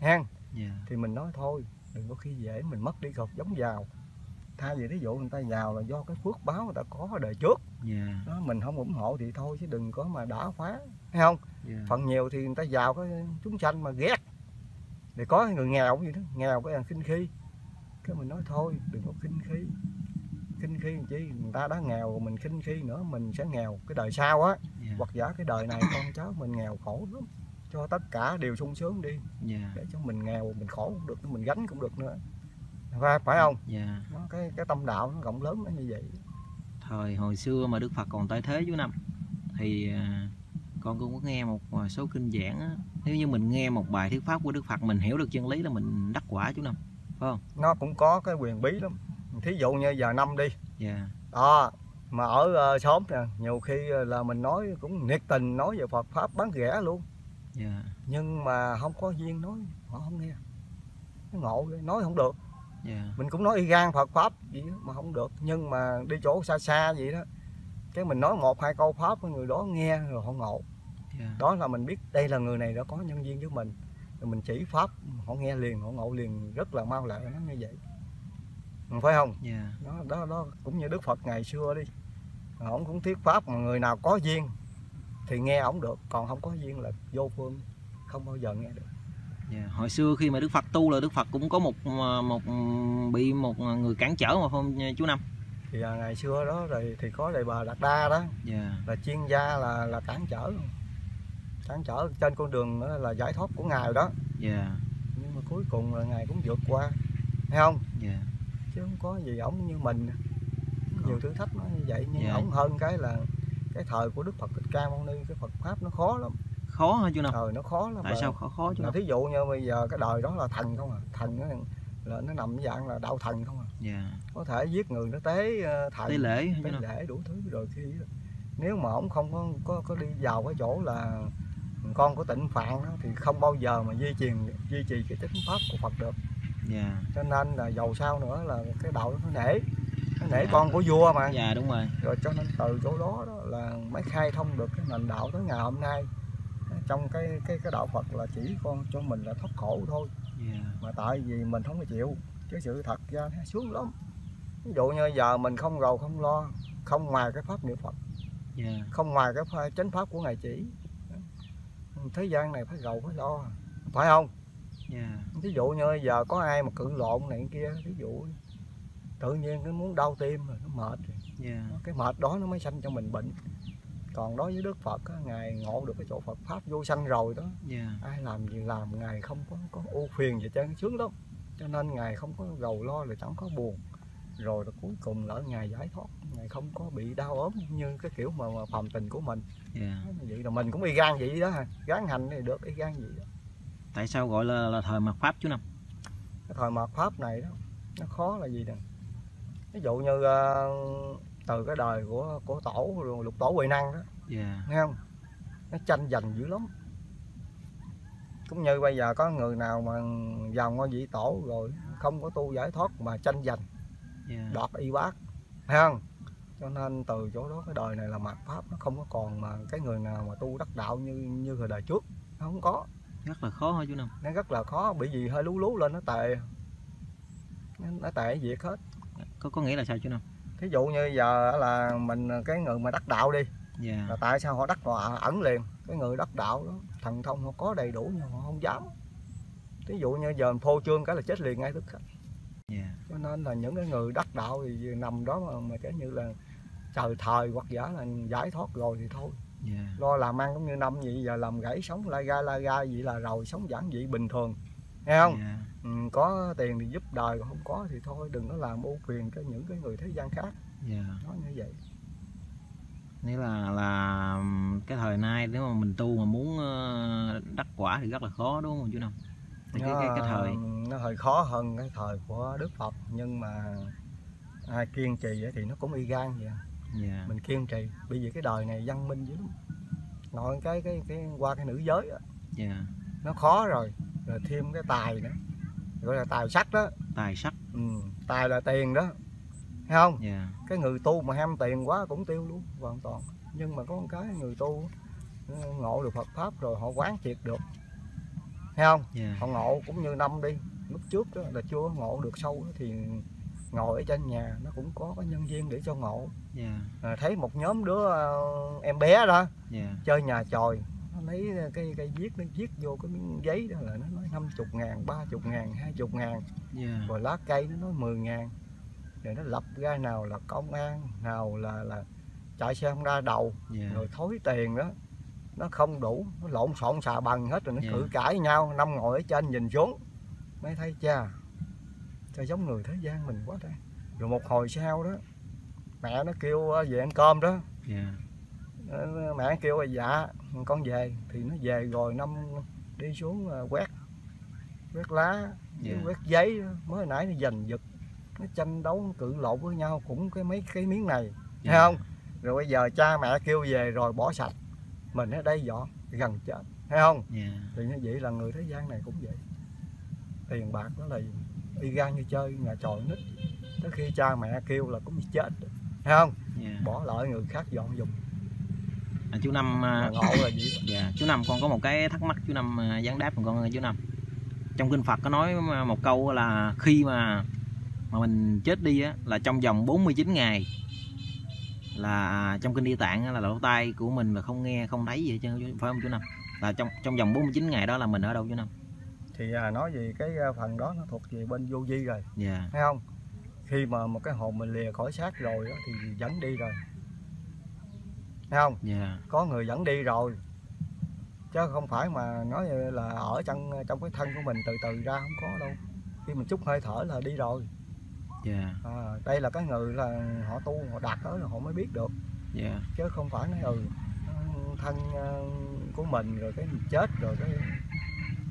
ha dạ. Thì mình nói thôi đừng có khi dễ mình mất đi cột giống giàu. Thay vì ví dụ người ta giàu là do cái phước báo người ta có ở đời trước. Dạ. Đó mình không ủng hộ thì thôi chứ đừng có mà đã phá thấy không? Dạ. Phần nhiều thì người ta giàu có chúng sanh mà ghét. Thì có người nghèo vậy đó. Nghèo cái là khinh khi cái mình nói thôi đừng có khinh khi khinh khi chi? Người ta đã nghèo mình khinh khi nữa mình sẽ nghèo. Cái đời sau á dạ. hoặc giả cái đời này con cháu mình nghèo khổ lắm. Cho tất cả đều sung sướng đi. Dạ. Để cho mình nghèo mình khổ cũng được mình gánh cũng được nữa. Phải, phải không? Dạ. Nó cái cái tâm đạo nó rộng lớn nó như vậy. Thời hồi xưa mà Đức Phật còn tại thế chú năm thì à, con cũng có nghe một à, số kinh giảng á, nếu như mình nghe một bài thuyết pháp của Đức Phật mình hiểu được chân lý là mình đắc quả chú năm phải không? Nó cũng có cái quyền bí lắm. Thí dụ như giờ năm đi. Dạ. Đó mà ở ờ, xóm nè nhiều khi ờ, là mình nói cũng nhiệt tình nói về Phật pháp bán rẻ luôn. Dạ. Nhưng mà không có duyên nói họ không nghe. Nó ngộ nói không được. Dạ. Mình cũng nói y gan Phật pháp gì đó, mà không được. Nhưng mà đi chỗ xa xa vậy đó cái mình nói một hai câu pháp người đó nghe rồi họ ngộ dạ. Đó là mình biết đây là người này đã có nhân duyên với mình. Rồi mình chỉ pháp họ nghe liền họ ngộ liền rất là mau lẹ nó như vậy. Phải không? Dạ. Đó đó đó cũng như Đức Phật ngày xưa đi. Ổng cũng thuyết pháp mà người nào có duyên thì nghe ổng được còn không có duyên là vô phương không bao giờ nghe được. Dạ hồi xưa khi mà Đức Phật tu là Đức Phật cũng có một một bị một người cản trở mà không chú năm. Thì à, ngày xưa đó rồi thì có đề bà Đạt Đa đó. Dạ. Là chuyên gia là là cản trở cản trở trên con đường đó là giải thoát của ngài đó. Dạ. Nhưng mà cuối cùng là ngài cũng vượt qua thấy không? Dạ. Chứ không có gì ổng như mình. Nhiều thử thách nó như vậy nhưng Dạ. ổng hơn cái là cái thời của Đức Phật Thích Ca Mâu Ni cái Phật pháp nó khó lắm. Khó hả chú năm thời nó khó lắm tại sao khó khó chú thí dụ như bây giờ cái đời đó là thần không à. Thần nó là nó nằm dạng là đạo thần không à. Dạ. Có thể giết người nó tế ờ, thần tế lễ tế lễ đủ thứ rồi khi nếu mà ông không có, có có đi vào cái chỗ là con của tịnh phạn thì không bao giờ mà duy trì duy trì cái tính pháp của Phật được. Dạ. Cho nên là giàu sao nữa là cái đạo nó nể nó nể Dạ. con của vua mà. Dạ đúng rồi. Rồi cho nên từ chỗ đó, đó là mới khai thông được cái nền đạo tới ngày hôm nay. Trong cái cái cái đạo Phật là chỉ con cho mình là thoát khổ thôi. Dạ. Mà tại vì mình không có chịu chứ sự thật ra nó sướng lắm. Ví dụ như giờ mình không rầu không lo không ngoài cái pháp niệm phật. Dạ. Không ngoài cái chánh pháp của ngài chỉ thế gian này phải rầu phải lo. Phải không? Dạ. Ví dụ như giờ có ai mà cự lộn này kia ví dụ tự nhiên cái muốn đau tim rồi nó mệt rồi. dạ. Cái mệt đó nó mới sanh cho mình bệnh. Còn đối với đức phật á, ngài ngộ được cái chỗ phật pháp vô sanh rồi đó. Dạ. Ai làm gì làm ngài không có có ưu phiền gì trơn sướng lắm. Cho nên ngài không có gầu lo rồi chẳng có buồn rồi là cuối cùng lỡ ngài giải thoát ngài không có bị đau ốm như cái kiểu mà, mà phàm tình của mình. Dạ. Vậy là mình cũng y gan vậy đó hả? Gán hành thì được y gan vậy đó. Tại sao gọi là, là thời mạt pháp chú năm? Cái thời mạt pháp này đó nó khó là gì nè? Ví dụ như ờ, từ cái đời của của tổ lục tổ huệ năng đó. Dạ. Nghe không? Nó tranh giành dữ lắm. Cũng như bây giờ có người nào mà vào ngôi vị tổ rồi không có tu giải thoát mà tranh giành dạ đoạt y bác. Thấy không? Cho nên từ chỗ đó cái đời này là mạt pháp nó không có còn mà cái người nào mà tu đắc đạo như như thời đời trước nó không có. Rất là khó hả chú năm? Nó rất là khó bị gì hơi lú lú lên nó tệ. Nó, nó tệ việc hết. Có có nghĩa là sao chú năm? Thí dụ như giờ là mình cái người mà đắc đạo đi dạ. là tại sao họ đắc họ ẩn liền? Cái người đắc đạo đó thần thông họ có đầy đủ nhưng họ không dám. Thí dụ như giờ mình phô trương cái là chết liền ngay tức khắc cho nên là những cái người đắc đạo thì nằm đó mà, mà cái như là trời thời hoặc giả là giải thoát rồi thì thôi. Dạ lo làm ăn cũng như năm vậy giờ làm gãy sống la ga la ga vậy là rồi sống giản dị bình thường. Nghe không? Dạ ừ, có tiền thì giúp đời còn không có thì thôi đừng có làm ưu phiền cho những cái người thế gian khác. Dạ nói như vậy. Nghĩa là là cái thời nay nếu mà mình tu mà muốn đắc quả thì rất là khó đúng không chú năm Thì cái, cái, cái thời. Nó hơi khó hơn cái thời của Đức Phật nhưng mà ai kiên trì ấy thì nó cũng y gan vậy. Dạ. Mình kiên trì bởi vì cái đời này văn minh dữ lắm. Nói cái cái cái qua cái nữ giới á, dạ. Nó khó rồi rồi thêm cái tài nữa. Gọi là tài sắc đó. Tài sắc. Ừ, tài là tiền đó. Thấy không? Dạ. Cái người tu mà ham tiền quá cũng tiêu luôn hoàn toàn. Nhưng mà có một cái người tu ờ, ngộ được Phật pháp rồi họ quán triệt được thấy không? Dạ. Họ ngộ cũng như năm đi. Lúc trước đó là chưa ngộ được sâu đó, thì ngồi ở trên nhà nó cũng có cái nhân viên để cho ngộ. Dạ. À, thấy một nhóm đứa ờ, em bé đó dạ. chơi nhà tròi nó lấy cái cây viết nó viết vô cái miếng giấy đó là nó nói 50 ngàn 30 ngàn 20 ngàn. Dạ. Rồi lá cây nó nói 10 ngàn. Rồi nó lập ra nào là công an nào là là chạy xe không ra đầu. Dạ. Rồi thối tiền đó nó không đủ nó lộn xộn xà bằng hết rồi nó Dạ. cự cãi nhau năm ngồi ở trên nhìn xuống. Mới thấy cha sao giống người thế gian mình quá đây rồi một hồi sau đó mẹ nó kêu ờ, về ăn cơm đó. Dạ. Ờ, mẹ kêu là dạ con về. Thì nó về rồi năm đi xuống ờ, quét quét lá với Dạ. quét giấy. Mới nãy nó giành giật nó tranh đấu cự lộn với nhau cũng cái mấy cái miếng này thấy không? Rồi bây giờ cha mẹ kêu về rồi bỏ sạch mình ở đây dọn gần chết thấy không? Dạ. Thì như vậy là người thế gian này cũng vậy. Tiền bạc đó là y gan như chơi nhà tròi nít. Tới khi cha mẹ kêu là cũng chết thấy không? Dạ. Bỏ lại người khác dọn dùng à, chú năm à, ngộ là đó. [laughs] dạ chú năm con có một cái thắc mắc chú năm à, gián đáp con ơi chú năm. Trong kinh Phật có nói một câu là khi mà mà mình chết đi á là trong vòng 49 ngày là trong kinh địa tạng là lỗ tai của mình mà không nghe không thấy gì hết trơn phải không chú năm? Là trong trong vòng 49 ngày đó là mình ở đâu chú năm? Thì à, nói về cái à, phần đó nó thuộc về bên vô vi rồi. Dạ. Thấy không? Khi mà một cái hồn mình lìa khỏi xác rồi đó, thì dẫn đi rồi. Thấy không? Dạ. Có người dẫn đi rồi. Chứ không phải mà nói là ở trong trong cái thân của mình từ từ ra không có đâu. Khi mình chút hơi thở là đi rồi dạ. À, đây là cái người là họ tu họ đạt tới là họ mới biết được. Dạ. Chứ không phải nói ừ thân ờ, của mình rồi cái mình chết rồi cái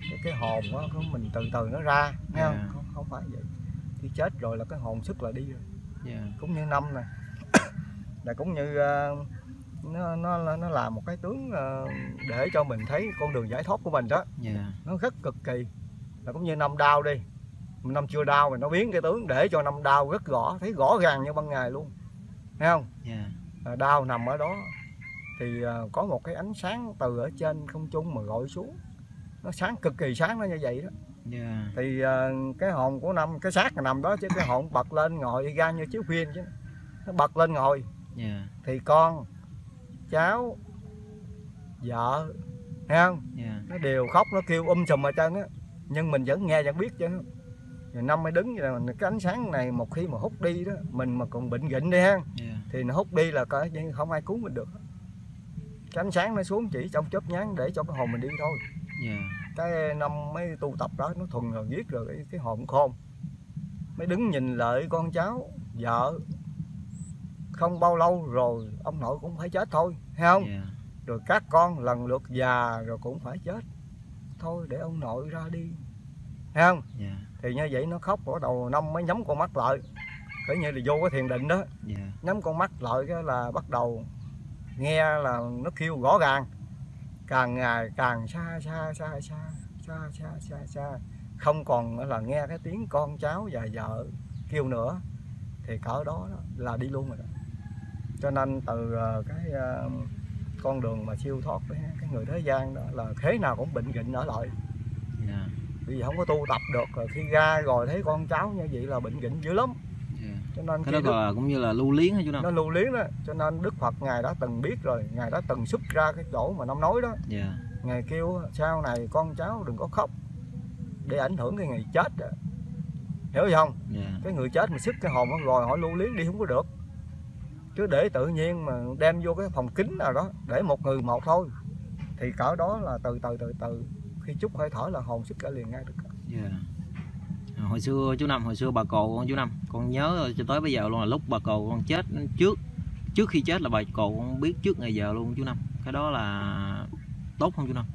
cái, cái hồn đó, của mình từ từ nó ra nghe không? Dạ. không? Không phải vậy. Khi chết rồi là cái hồn sức là đi rồi. Dạ. Cũng như năm nè. [coughs] Là cũng như ờ, nó nó nó là một cái tướng ờ, để cho mình thấy con đường giải thoát của mình đó. Dạ. Nó rất cực kỳ. Là cũng như năm đau đi năm chưa đau mà nó biến cái tướng để cho năm đau rất rõ thấy rõ ràng như ban ngày luôn. Thấy không? Dạ. À, đau nằm ở đó. Thì à, có một cái ánh sáng từ ở trên không trung mà gọi xuống. Nó sáng cực kỳ sáng nó như vậy đó. Dạ. Thì ờ, cái hồn của năm cái xác nằm đó chứ cái hồn bật lên ngồi ra như chiếu phim chứ. Nó bật lên ngồi. Dạ. Thì con cháu vợ thấy không? Dạ. Nó đều khóc nó kêu um sùm ở trơn á. Nhưng mình vẫn nghe vẫn biết chứ rồi năm mới đứng vậy là cái ánh sáng này một khi mà hút đi đó mình mà còn bệnh gịnh đi ha dạ thì nó hút đi là như không ai cứu mình được. Cái ánh sáng nó xuống chỉ trong chớp nhoáng để cho cái hồn mình đi thôi. Dạ cái năm mấy tu tập đó nó thuần rồi viết rồi cái, cái hồn khôn. Mới đứng nhìn lại con cháu vợ không bao lâu rồi ông nội cũng phải chết thôi thấy không? Dạ rồi các con lần lượt già rồi cũng phải chết. Thôi để ông nội ra đi thấy không? Dạ thì như vậy nó khóc bắt đầu năm mới nhắm con mắt lại. Kể như là vô cái thiền định đó. Dạ. Nhắm con mắt lại cái là bắt đầu nghe là nó kêu rõ ràng. Càng ngày càng xa xa xa xa xa xa xa xa. Không còn là nghe cái tiếng con cháu và vợ kêu nữa. Thì cỡ đó là đi luôn rồi đó. Cho nên từ ờ, cái ờ, con đường mà siêu thoát với cái người thế gian đó là thế nào cũng bệnh gịnh ở lại. Dạ vì không có tu tập được rồi khi ra rồi thấy con cháu như vậy là bệnh gịnh dữ lắm. Dạ. Cho nên cái đó Đức là cũng như là lưu liếng hả chú năm nó lưu luyến đó cho nên đức phật ngài đã từng biết rồi ngài đã từng xuất ra cái chỗ mà năm nói đó. Dạ. Ngài kêu sau này con cháu đừng có khóc để ảnh hưởng cái ngày chết đó. hiểu không? Dạ. Cái người chết mà sức cái hồn nó rồi họ lưu luyến đi không có được. Chứ để tự nhiên mà đem vô cái phòng kính nào đó để một người một thôi thì cỡ đó là từ từ từ từ khi chút hơi thở là hồn xuất ra liền ngay được dạ. À, hồi xưa chú năm hồi xưa bà cồ con chú năm con nhớ cho tới bây giờ luôn là lúc bà cồ con chết trước trước khi chết là bà cồ con biết trước ngày giờ luôn chú năm. Cái đó là tốt không chú năm?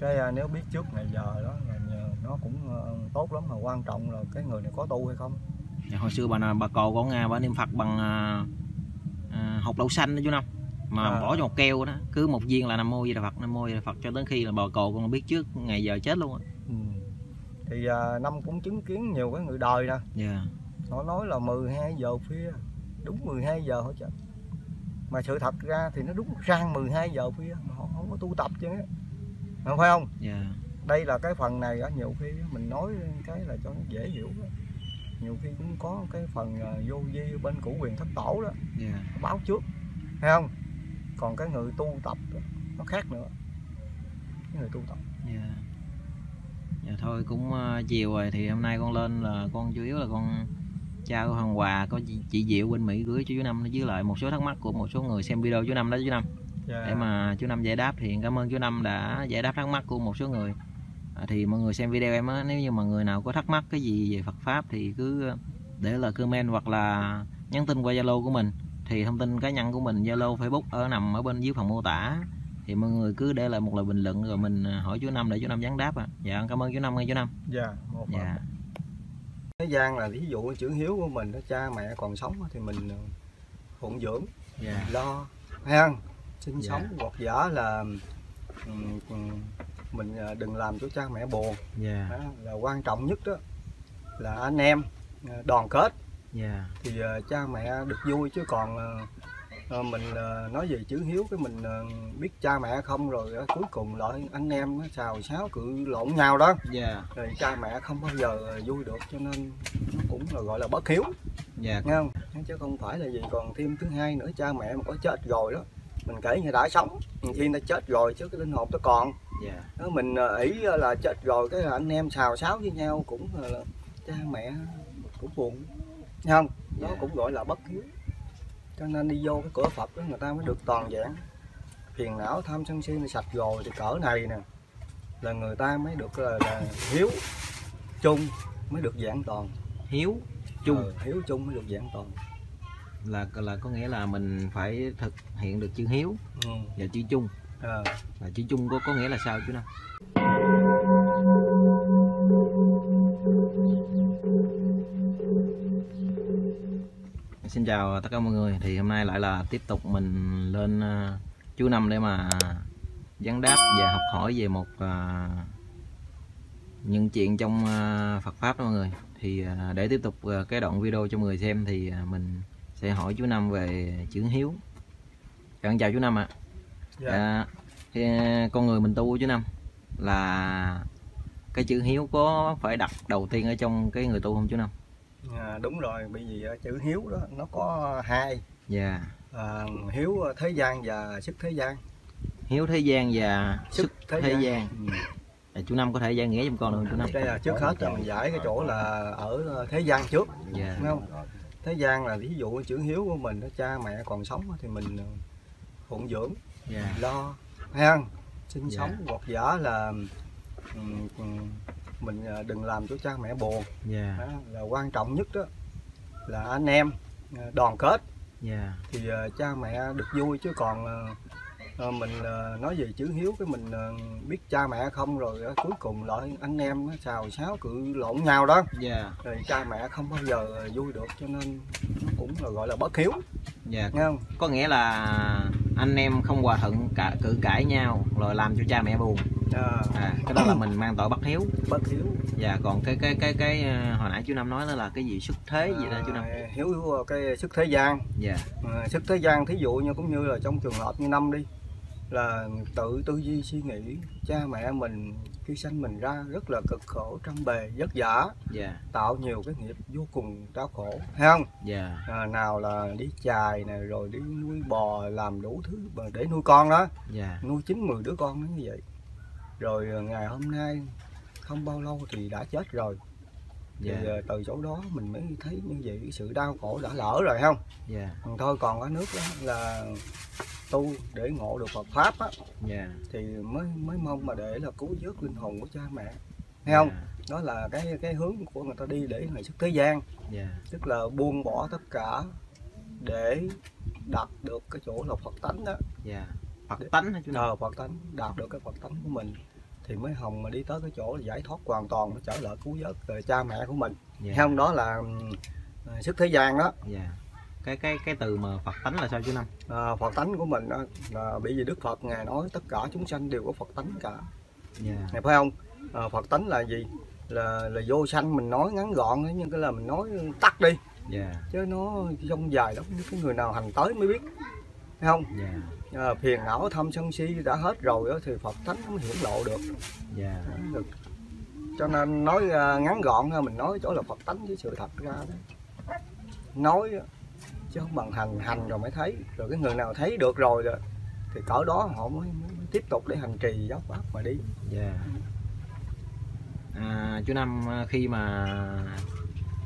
Cái à, nếu biết trước ngày giờ đó là nó cũng ờ, tốt lắm mà quan trọng là cái người này có tu hay không. Dạ, hồi xưa bà bà cồ con Nga bà niệm Phật bằng à, à, hột đậu xanh đó chú năm mà À. bỏ cho một keo đó cứ một viên là nam mô di đà phật nam mô di đà phật cho đến khi là bà cồ con biết trước ngày giờ chết luôn á. Ừ. thì à, năm cũng chứng kiến nhiều cái người đời nè. Dạ. Họ nói là 12 giờ phía đúng 12 giờ họ chết mà sự thật ra thì nó đúng rang 12 giờ phía mà họ không có tu tập chứ. Không phải không? Dạ. Đây là cái phần này á nhiều khi mình nói cái là cho nó dễ hiểu á. nhiều khi cũng có cái phần à, vô vi bên củ quyền thất tổ đó. Dạ. Báo trước thấy không còn cái người tu tập nó khác nữa. Cái người tu tập. Dạ. Dạ thôi cũng ờ, chiều rồi thì hôm nay con lên là con chủ yếu là con trao phần quà có chị, chị Diệu bên Mỹ gửi cho chú Năm với lại một số thắc mắc của một số người xem video chú Năm đó chú Năm. Để mà chú Năm giải đáp thì cảm ơn chú Năm đã giải đáp thắc mắc của một số người. À, thì mọi người xem video em á nếu như mà người nào có thắc mắc cái gì về Phật pháp thì cứ để là comment hoặc là nhắn tin qua Zalo của mình thì thông tin cá nhân của mình Zalo Facebook ở nằm ở bên dưới phần mô tả. Thì mọi người cứ để lại một lời bình luận rồi mình à, hỏi chú Năm để chú Năm gián đáp ạ. Dạ cảm ơn chú Năm nghe chú Năm. Dạ một dạ. thế gian là ví dụ chữ hiếu của mình đó, cha mẹ còn sống thì mình ờ, phụng dưỡng dạ. lo. Không? Sinh Dạ. sống hoặc giả là ừ, ừ, mình ờ, đừng làm cho cha mẹ buồn. Dạ. Đó là quan trọng nhất đó là anh em đoàn kết dạ. Thì ờ, cha mẹ được vui chứ còn ờ, mình ờ, nói về chữ hiếu cái mình ờ, biết cha mẹ không rồi ờ, cuối cùng lại anh em nó xào xáo cự lộn nhau đó. Dạ. Rồi cha mẹ không bao giờ vui được cho nên nó cũng là gọi là bất hiếu. Dạ. Nghe không? Chứ không phải là gì còn thêm thứ hai nữa cha mẹ mà có chết rồi đó mình kể như đã sống khi nó chết rồi chứ cái linh hồn nó còn. Dạ. Đó, mình ý là chết rồi cái là anh em xào xáo với nhau cũng là cha mẹ cũng buồn không. Nó Dạ. cũng gọi là bất hiếu. Cho nên đi vô cái cửa Phật đó người ta mới được toàn vẹn. Phiền não tham sân si sạch rồi thì cỡ này nè. Là người ta mới được là, là hiếu chung mới được vẹn toàn. Hiếu chung. Ờ, hiếu chung mới được vẹn toàn. Là là có nghĩa là mình phải thực hiện được chữ hiếu ừ. và chữ chung. Ờ. là chữ chung có có nghĩa là sao chú Năm Xin chào tất cả mọi người. Thì hôm nay lại là tiếp tục mình lên à, chú Năm để mà vấn đáp và học hỏi về một à, những chuyện trong à, Phật pháp đó mọi người. Thì à, để tiếp tục à, cái đoạn video cho mọi người xem thì à, mình sẽ hỏi chú Năm về chữ hiếu. Dạ, chào chú Năm ạ. Dạ. Dạ, thì, à, con người mình tu chú Năm là cái chữ hiếu có phải đặt đầu tiên ở trong cái người tu không chú năm à, đúng rồi bởi vì ờ, chữ hiếu đó nó có hai. Dạ. À, hiếu thế gian và sức thế gian. Hiếu thế gian và sức thế, gian, Ừ. À, chú năm có thể giải nghĩa giùm con được không chú năm? Đây là trước hết là mình giải cái chỗ là ở thế gian trước dạ. đúng không? Thế gian là ví dụ chữ hiếu của mình đó, cha mẹ còn sống thì mình phụng dưỡng dạ. lo hay không? Sinh Dạ. sống hoặc giả là ừm, mình ờ, đừng làm cho cha mẹ buồn. Dạ. Đó, là quan trọng nhất đó là anh em ờ, đoàn kết. Dạ. Thì ờ, cha mẹ được vui chứ còn mình nói về chữ hiếu cái mình biết cha mẹ không rồi cuối cùng lại anh em nó xào xáo cự lộn nhau đó. Dạ. Rồi cha mẹ không bao giờ vui được cho nên nó cũng là gọi là bất hiếu. Dạ. Nghe không? Có nghĩa là anh em không hòa thuận cả cự cãi nhau rồi làm cho cha mẹ buồn à, à cái đó là mình mang tội bất hiếu. Bất hiếu. Dạ còn cái cái cái cái ờ, hồi nãy chú năm nói đó là cái gì xuất thế gì đó chú năm? Hiếu hiếu cái sức thế gian dạ. À, sức thế gian thí dụ như cũng như là trong trường hợp như năm đi là tự tư duy suy nghĩ cha mẹ mình khi sanh mình ra rất là cực khổ trăm bề vất vả dạ. tạo nhiều cái nghiệp vô cùng đau khổ thấy không? Dạ. À, nào là đi chài này rồi đi nuôi bò làm đủ thứ để nuôi con đó. Dạ. Nuôi chín mười đứa con nó như vậy rồi à, ngày hôm nay không bao lâu thì đã chết rồi. Thì dạ. à, từ chỗ đó mình mới thấy như vậy cái sự đau khổ đã lỡ rồi không dạ. Còn thôi còn ở nước đó là tu để ngộ được Phật pháp á. Dạ. Thì mới mới mong mà để là cứu vớt linh hồn của cha mẹ. Thấy không đó là cái cái hướng của người ta đi để ngày xuất thế gian. Dạ. Tức là buông bỏ tất cả để đạt được cái chỗ là Phật tánh đó. Dạ. Phật tánh hả chú nhờ Phật tánh đạt được cái Phật tánh của mình thì mới hồng mà đi tới cái chỗ giải thoát hoàn toàn trở lại cứu vớt cha mẹ của mình. Dạ. Thấy không đó là ừm, à, sức thế gian đó dạ. Cái cái cái từ mà phật tánh là sao chú năm à, Phật tánh của mình đó, là bởi vì Đức Phật ngài nói tất cả chúng sanh đều có Phật tánh cả. Dạ. Này phải không? À, Phật tánh là gì? Là là vô sanh mình nói ngắn gọn ấy, nhưng cái là mình nói tắt đi. Dạ. Chứ nó trong dài lắm cái người nào hành tới mới biết. Thấy không? Dạ à, phiền não thâm sân si đã hết rồi đó, thì Phật nó mới hiển lộ được. Dạ. Được. Cho nên nói à, ngắn gọn thôi, mình nói chỗ là Phật tánh với sự thật ra đó. Nói chứ không bằng hành hành rồi mới thấy. Rồi cái người nào thấy được rồi rồi thì cỡ đó họ mới, mới tiếp tục để hành trì giáo pháp mà đi. Dạ. À, chú năm khi mà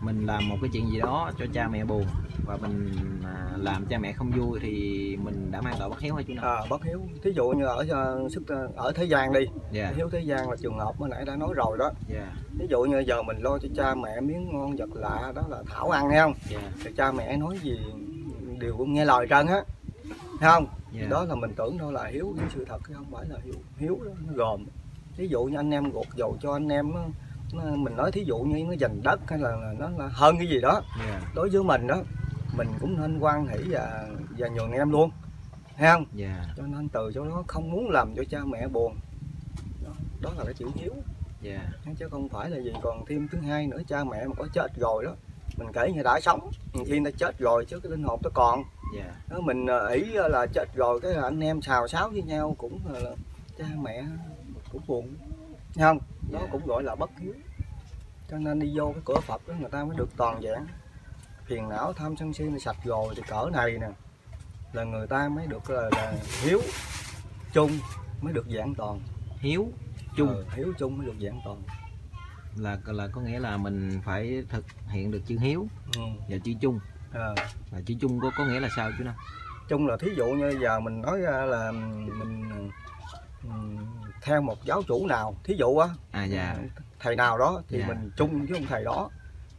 mình làm một cái chuyện gì đó cho cha mẹ buồn và mình à, làm cha mẹ không vui thì mình đã mang tội bất hiếu hay chú năm à, bất hiếu. Thí dụ như ở à, sức ở thế gian đi. Dạ. Hiếu thế gian là trường hợp mới nãy đã nói rồi đó. Dạ. Ví dụ như giờ mình lo cho cha mẹ miếng ngon vật lạ đó là thảo ăn thấy không? Dạ. Thì cha mẹ nói gì đều cũng nghe lời trơn á. Thấy không? Dạ. đó là mình tưởng đâu là hiếu với sự thật chứ không phải là hiếu. Hiếu đó, nó gồm. Ví dụ như anh em gột dầu cho anh em mình nói thí dụ như nó giành đất hay là, nó là hơn cái gì đó dạ đối với mình đó mình cũng nên quan hỷ và và nhường em luôn thấy không? Dạ cho nên từ chỗ đó không muốn làm cho cha mẹ buồn. Đó, đó là cái chữ hiếu. Dạ chứ không phải là gì còn thêm thứ hai nữa cha mẹ mà có chết rồi đó mình kể như đã sống khi người ta chết rồi chứ cái linh hồn nó còn. Dạ đó, mình ờ, ý là chết rồi cái anh em xào xáo với nhau cũng là, là cha mẹ cũng buồn không đó Dạ. cũng gọi là bất hiếu. Cho nên đi vô cái cửa Phật đó người ta mới được toàn vẹn. Phiền não tham sân si sạch rồi thì cỡ này nè là người ta mới được là, là hiếu chung mới được dạng toàn. Hiếu chung. Ờ, hiếu chung mới được dạng toàn. Là là có nghĩa là mình phải thực hiện được chữ hiếu ừ. và chữ chung. Ờ. và chữ chung có có nghĩa là sao chú năm chung là thí dụ như giờ mình nói ra là mình theo một giáo chủ nào thí dụ á à dạ. thầy nào đó thì Dạ. mình chung với ông thầy đó.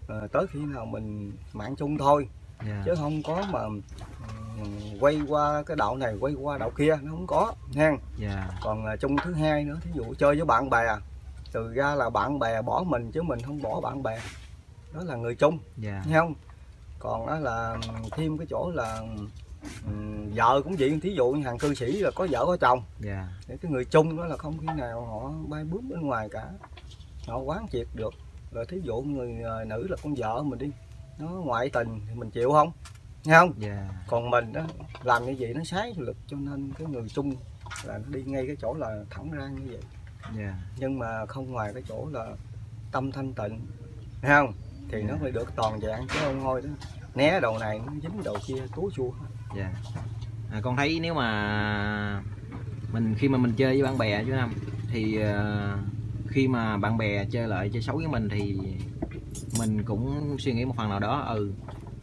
Ờ, tới khi nào mình mạng chung thôi. Dạ. Chứ không có mà ừm, quay qua cái đạo này quay qua đạo kia nó không có nha dạ. Còn à, chung thứ hai nữa thí dụ chơi với bạn bè từ ra là bạn bè bỏ mình chứ mình không bỏ bạn bè. Đó là người chung dạ. Thấy không? Còn đó là ừm, thêm cái chỗ là vợ cũng vậy thí dụ như hàng cư sĩ là có vợ có chồng. Dạ. Để cái người chung đó là không khi nào họ bay bướm bên ngoài cả. Họ quán triệt được. Rồi thí dụ người ờ, nữ là con vợ mình đi nó ngoại tình thì mình chịu không? Nghe không? Dạ. Còn mình đó làm như vậy nó sái lực cho nên cái người chung là nó đi ngay cái chỗ là thẳng ra như vậy. Dạ. Nhưng mà không ngoài cái chỗ là tâm thanh tịnh. Thấy không? Thì nó Dạ. mới được toàn dạng chứ không thôi đó. Né đầu này nó dính đầu kia túi chua dạ. À, con thấy nếu mà mình khi mà mình chơi với bạn bè chú năm thì ờ, khi mà bạn bè chơi lại chơi xấu với mình thì mình cũng suy nghĩ một phần nào đó ừ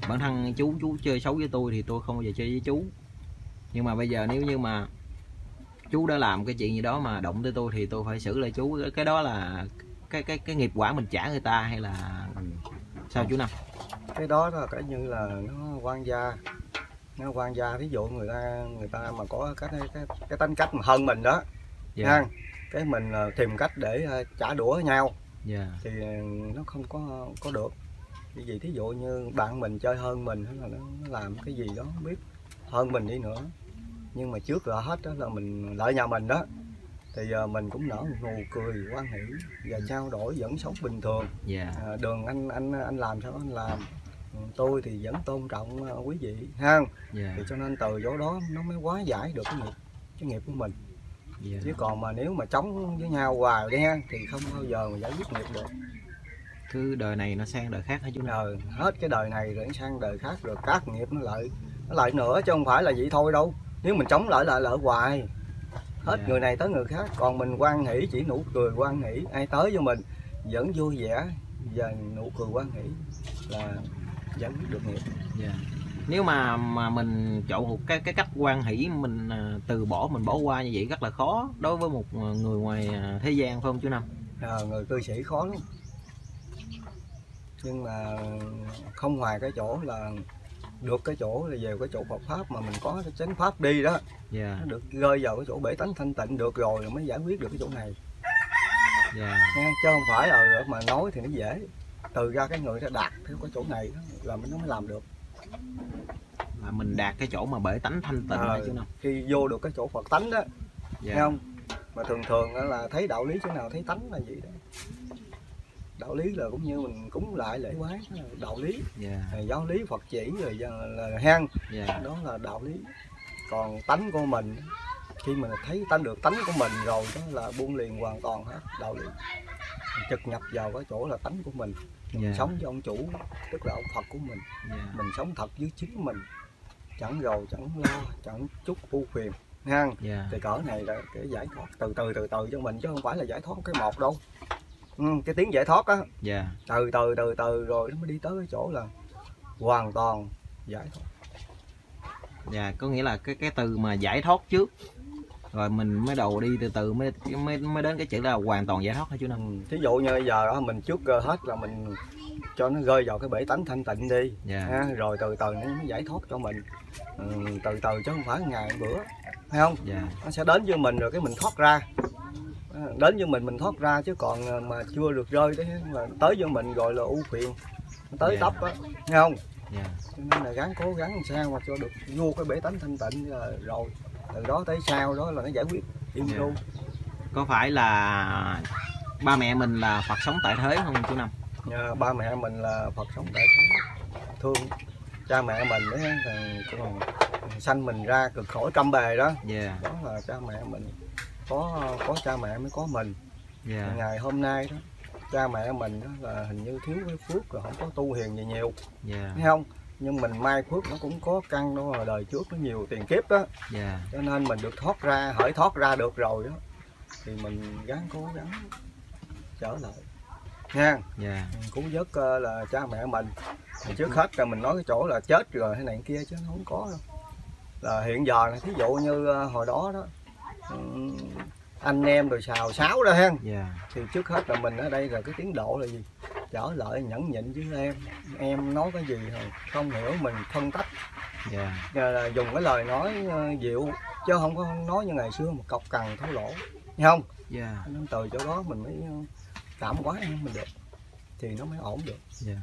bản thân chú chú chơi xấu với tôi thì tôi không bao giờ chơi với chú. Nhưng mà bây giờ nếu như mà chú đã làm cái chuyện gì đó mà động tới tôi thì tôi phải xử lại chú. Cái, cái đó là cái cái cái nghiệp quả mình trả người ta hay là sao chú năm cái đó là cái như là nó quan gia nó quan gia ví dụ người ta người ta mà có cái cái cái tính cách mà hơn mình đó dạ. ha cái mình ờ, tìm cách để ờ, trả đũa nhau dạ. thì ờ, nó không có có được. Cái gì thí dụ như bạn mình chơi hơn mình hay là nó, làm cái gì đó không biết hơn mình đi nữa. Nhưng mà trước là hết đó là mình lợi nhà mình đó. Thì giờ mình cũng nở nụ cười quan hỷ và trao đổi vẫn sống bình thường. Dạ. À, đường anh anh anh làm sao anh làm tôi thì vẫn tôn trọng ờ, quý vị ha. Dạ. Thì cho nên từ chỗ đó nó mới hóa giải được cái nghiệp cái nghiệp của mình. Dạ. Chứ còn mà nếu mà chống với nhau hoài đi ha thì không bao giờ mà giải quyết nghiệp được. Cứ đời này nó sang đời khác hả chú đời hết cái đời này rồi sang đời khác rồi các nghiệp nó lợi nó lợi nữa chứ không phải là vậy thôi đâu. Nếu mình chống lại lại lợi hoài. Hết Dạ. người này tới người khác còn mình quan hỷ chỉ nụ cười quan hỷ ai tới với mình vẫn vui vẻ và nụ cười quan hỷ là giải quyết được nghiệp dạ. Nếu mà mà mình chọn một cái cái cách quan hỷ mình à, từ bỏ mình bỏ qua như vậy rất là khó đối với một à, người ngoài à, thế gian phải không chú năm? À, người cư sĩ khó lắm. Nhưng mà không ngoài cái chỗ là được cái chỗ là về cái chỗ Phật pháp mà mình có cái chánh pháp đi đó. Dạ. Nó được rơi vào cái chỗ bể tánh thanh tịnh được rồi mới giải quyết được cái chỗ này. Dạ. Nha chứ không phải ở mà nói thì nó dễ từ ra cái người ta đạt theo cái chỗ này là nó mới làm được. Là mình đạt cái chỗ mà bể tánh thanh tịnh đó chú năm khi vô được cái chỗ Phật tánh đó dạ. thấy không? Mà thường thường là thấy đạo lý chỗ nào thấy tánh là gì đó. Đạo lý là cũng như mình cúng lại lễ là đạo lý. Dạ. Rồi giáo lý Phật chỉ rồi giờ là hang. Dạ. Đó là đạo lý. Còn tánh của mình khi mình thấy tánh được tánh của mình rồi đó là buông liền hoàn toàn hết đạo lý. Mình trực nhập vào cái chỗ là tánh của mình mình Dạ. sống với ông chủ tức là ông Phật của mình. Dạ. Mình sống thật với chính mình. Chẳng giàu chẳng lo chẳng chút ưu phiền. Ha dạ. Thì cỡ này là cái giải thoát từ từ từ từ cho mình chứ không phải là giải thoát cái một đâu. Ừ, cái tiếng giải thoát á. Dạ. Từ từ từ từ rồi nó mới đi tới cái chỗ là hoàn toàn giải thoát. Dạ có nghĩa là cái cái từ mà giải thoát trước rồi mình mới đầu đi từ từ mới mới mới đến cái chữ là hoàn toàn giải thoát hả chú năm ừ. thí dụ như giờ đó, mình trước ờ, hết là mình cho nó rơi vào cái bể tánh thanh tịnh đi. Dạ. Ha, rồi từ từ nó mới giải thoát cho mình. Ừ, từ từ chứ không phải ngày bữa thấy không? Dạ. Nó sẽ đến với mình rồi cái mình thoát ra. À, đến với mình mình thoát ra chứ còn ờ, mà chưa được rơi đấy là tới với mình gọi là ưu phiền. Tới Dạ. tấp á nghe không? Cho nên là gắng cố gắng làm sao mà cho được vô cái bể tánh thanh tịnh là rồi từ đó tới sau đó là nó giải quyết im Dạ. ru có phải là ba mẹ mình là Phật sống tại thế không chú năm? Nhà ba mẹ mình là Phật sống tại thế. Thương cha mẹ mình đấy còn sanh mình ra cực khổ trăm bề đó. Dạ. Đó là cha mẹ mình. Có có cha mẹ mới có mình. Dạ. Ngày hôm nay đó cha mẹ mình đó là hình như thiếu cái phước rồi không có tu hiền gì nhiều. Dạ. Thấy không nhưng mình mai phước nó cũng có căn đó là đời trước nó nhiều tiền kiếp đó dạ. Cho nên mình được thoát ra hỡi thoát ra được rồi đó. Thì mình gắng cố gắng trở lại. Nha. Dạ. Mình cứu vớt ờ, là cha mẹ mình. Thì trước hết là mình nói cái chỗ là chết rồi hay này kia chứ nó không có đâu. Là hiện giờ này thí dụ như ờ, hồi đó đó ừm, anh em rồi xào sáo đó ha dạ. Thì trước hết là mình ở đây là cái tiến độ là gì trở lại nhẫn nhịn với em. Em nói cái gì không hiểu mình phân tách. Dạ. Ờ, là dùng cái lời nói ờ, dịu chứ không có nói như ngày xưa mà cọc cằn thấu lỗ. Nghe không? Dạ. Cho nên từ chỗ đó mình mới ờ, cảm hóa em mình được thì nó mới ổn được. Dạ.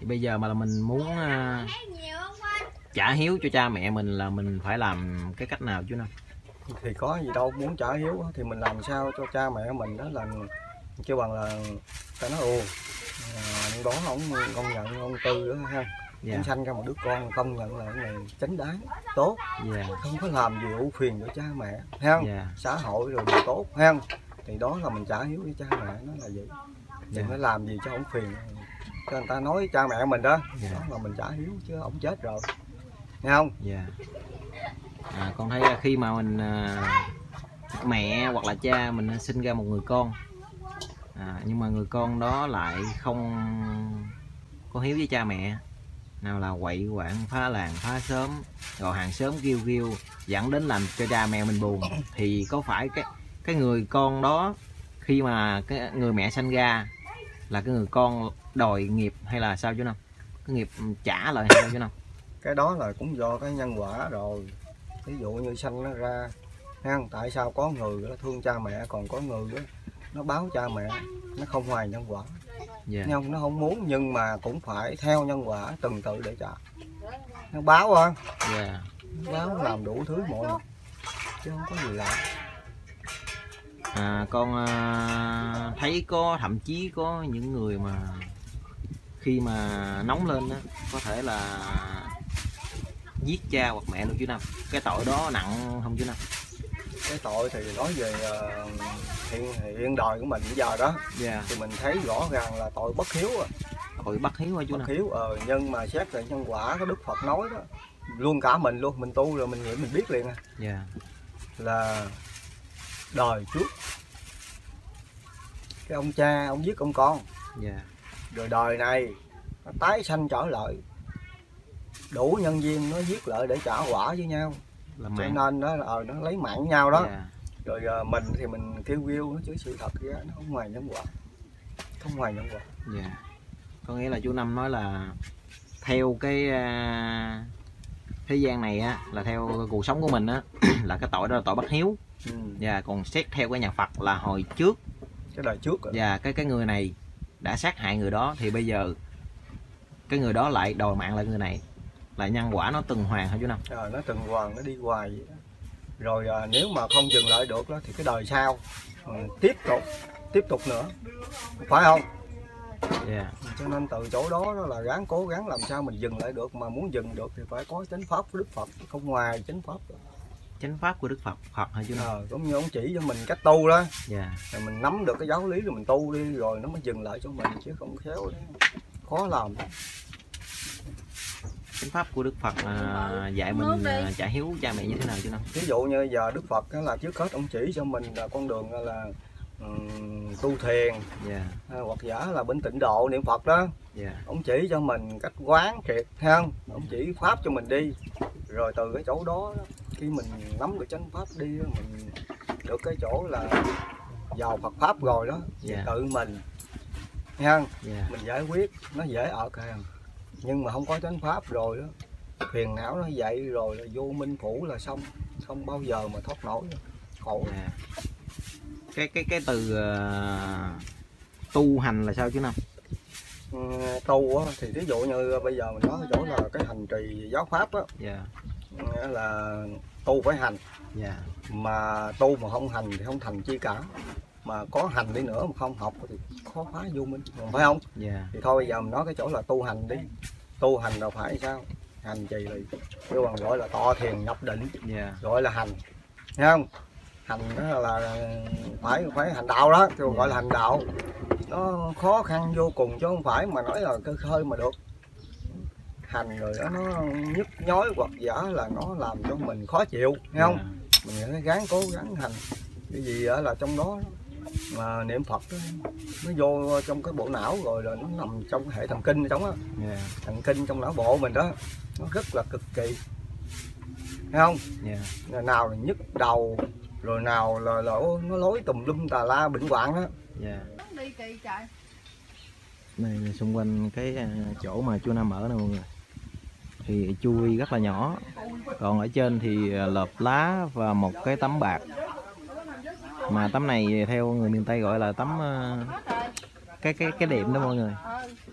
Thì bây giờ mà là mình muốn à, trả hiếu cho cha mẹ mình là mình phải làm cái cách nào chú năm thì có gì đâu muốn trả hiếu thì mình làm sao cho cha mẹ mình đó là kêu bằng là ta nói ồ à, ông đó ông công nhận ông tư đó ha. Dạ. ông sanh ra một đứa con công nhận là cái này chánh đáng tốt. Dạ. Không có làm gì ưu phiền cho cha mẹ ha dạ. Xã hội rồi điều tốt ha thì đó là mình trả hiếu với cha mẹ nó là vậy. Dạ. đừng có làm gì cho ông phiền. Cho người ta nói cha mẹ mình đó Dạ. đó là mình trả hiếu chứ ông chết rồi. Nghe không? Dạ. À, con thấy là khi mà mình à, mẹ hoặc là cha mình sinh ra một người con à, nhưng mà người con đó lại không có hiếu với cha mẹ. Nào là quậy quạng phá làng phá sớm rồi hàng xóm kêu kêu dẫn đến làm cho cha mẹ mình buồn. Thì có phải cái cái người con đó khi mà cái người mẹ sanh ra là cái người con đòi nghiệp hay là sao chứ không cái nghiệp trả lại hay sao chứ không cái đó là cũng do cái nhân quả rồi. Ví dụ như sanh nó ra ha tại sao có người nó thương cha mẹ còn có người đó, nó báo cha mẹ nó không hoài nhân quả. Dạ. Nghe không nó không muốn nhưng mà cũng phải theo nhân quả từng tự để trả. Nó báo à dạ. Nó báo làm đủ thứ mọi mặt chứ không có gì lạ à, con à, thấy có thậm chí có những người mà khi mà nóng lên á có thể là giết cha hoặc mẹ luôn chú năm cái tội đó nặng không chú năm cái tội thì nói về ờ, hiện hiện đời của mình bây giờ đó. Dạ. Thì mình thấy rõ ràng là tội bất hiếu à. tội bắt hiếu hả chú bất hiếu ờ nhưng mà xét về nhân quả có đức phật nói đó luôn cả mình luôn mình tu rồi mình nghĩ mình biết liền à. Dạ. Là đời trước. Cái ông cha ông giết ông con. Dạ. Rồi đời này nó tái sanh trở lại. Đủ nhân viên nó giết lại để trả quả với nhau là cho nên nó ờ nó lấy mạng nhau đó. Dạ. Rồi ờ, mình thì mình kêu kêu nó chứ sự thật ra nó không ngoài nhân quả không ngoài nhân quả dạ. Có nghĩa là chú năm nói là theo cái à, thế gian này á là theo cuộc sống của mình á [clears throat] là cái tội đó là tội bắt hiếu. Ừ. và còn xét theo cái nhà Phật là hồi trước. Cái đời trước rồi. và cái cái người này đã sát hại người đó thì bây giờ cái người đó lại đòi mạng lại người này là nhân quả nó tuần hoàn hả chú năm? Ờ, nó từng hoàng nó đi hoài vậy đó. rồi à, nếu mà không dừng lại được đó thì cái đời sau ờ, tiếp tục tiếp tục nữa. Phải không? Dạ. Cho nên từ chỗ đó, đó là gắng cố gắng làm sao mình dừng lại được. Mà muốn dừng được thì phải có chánh pháp của đức phật không ngoài chánh pháp được. chánh pháp của đức phật phật hả chú ờ, cũng như ông chỉ cho mình cách tu đó. Dạ. Rồi mình nắm được cái giáo lý rồi mình tu đi rồi nó mới dừng lại cho mình chứ không khéo đấy khó làm chánh pháp của đức phật à, dạy mình à, trả hiếu cha mẹ như thế nào chú năm ví dụ như giờ đức phật là trước hết ông chỉ cho mình là con đường là ừm, tu thiền. Dạ. À, hoặc giả là bên tịnh độ niệm phật đó. Dạ. Ông chỉ cho mình cách quán triệt không? Ông chỉ pháp cho mình đi. Rồi từ cái chỗ đó khi mình nắm được chánh pháp đi mình được cái chỗ là vào Phật pháp rồi đó thì Dạ. tự mình không? Dạ. Mình giải quyết nó dễ ở càng nhưng mà không có chánh pháp rồi đó phiền não nó dậy rồi là vô minh phủ là xong không bao giờ mà thoát nổi. Khổ. Dạ cái cái cái từ à, tu hành là sao chú năm Ừ, tu á, thì ví dụ như bây giờ mình nói chỗ là cái hành trì giáo pháp á dạ. nghĩa là tu phải hành. Dạ. Mà tu mà không hành thì không thành chi cả mà có hành đi nữa mà không học thì khó phá vô minh. Phải không? Dạ. Thì thôi bây giờ mình nói cái chỗ là tu hành đi. Tu hành là phải sao? Hành trì là kêu bằng gọi là to thiền nhập định. Dạ. Gọi là hành. Thấy không? Hành đó là phải phải hành đạo đó kêu gọi là hành đạo. Nó khó khăn vô cùng chứ không phải mà nói là cơ khơi mà được. Hành rồi đó nó nhức nhói hoặc giả là nó làm cho mình khó chịu. Thấy không? Mình phải gắng cố gắng hành. Cái gì á là trong đó mà niệm phật đó, nó vô trong cái bộ não rồi là nó nằm trong hệ thần kinh trong á. Dạ. Thần kinh trong não bộ mình đó nó rất là cực kỳ. Thấy không? Dạ. Rồi nào là nhức đầu rồi nào là, là nó lối tùm lum tà la bệnh hoạn đó dạ. Đi kỳ trời. Này xung quanh cái à, chỗ mà chú Năm ở nè mọi người. Thì chui rất là nhỏ. Còn ở trên thì à, lợp lá và một cái tấm bạc mà tấm này theo người miền Tây gọi là tấm à, cái cái cái đệm đó mọi người.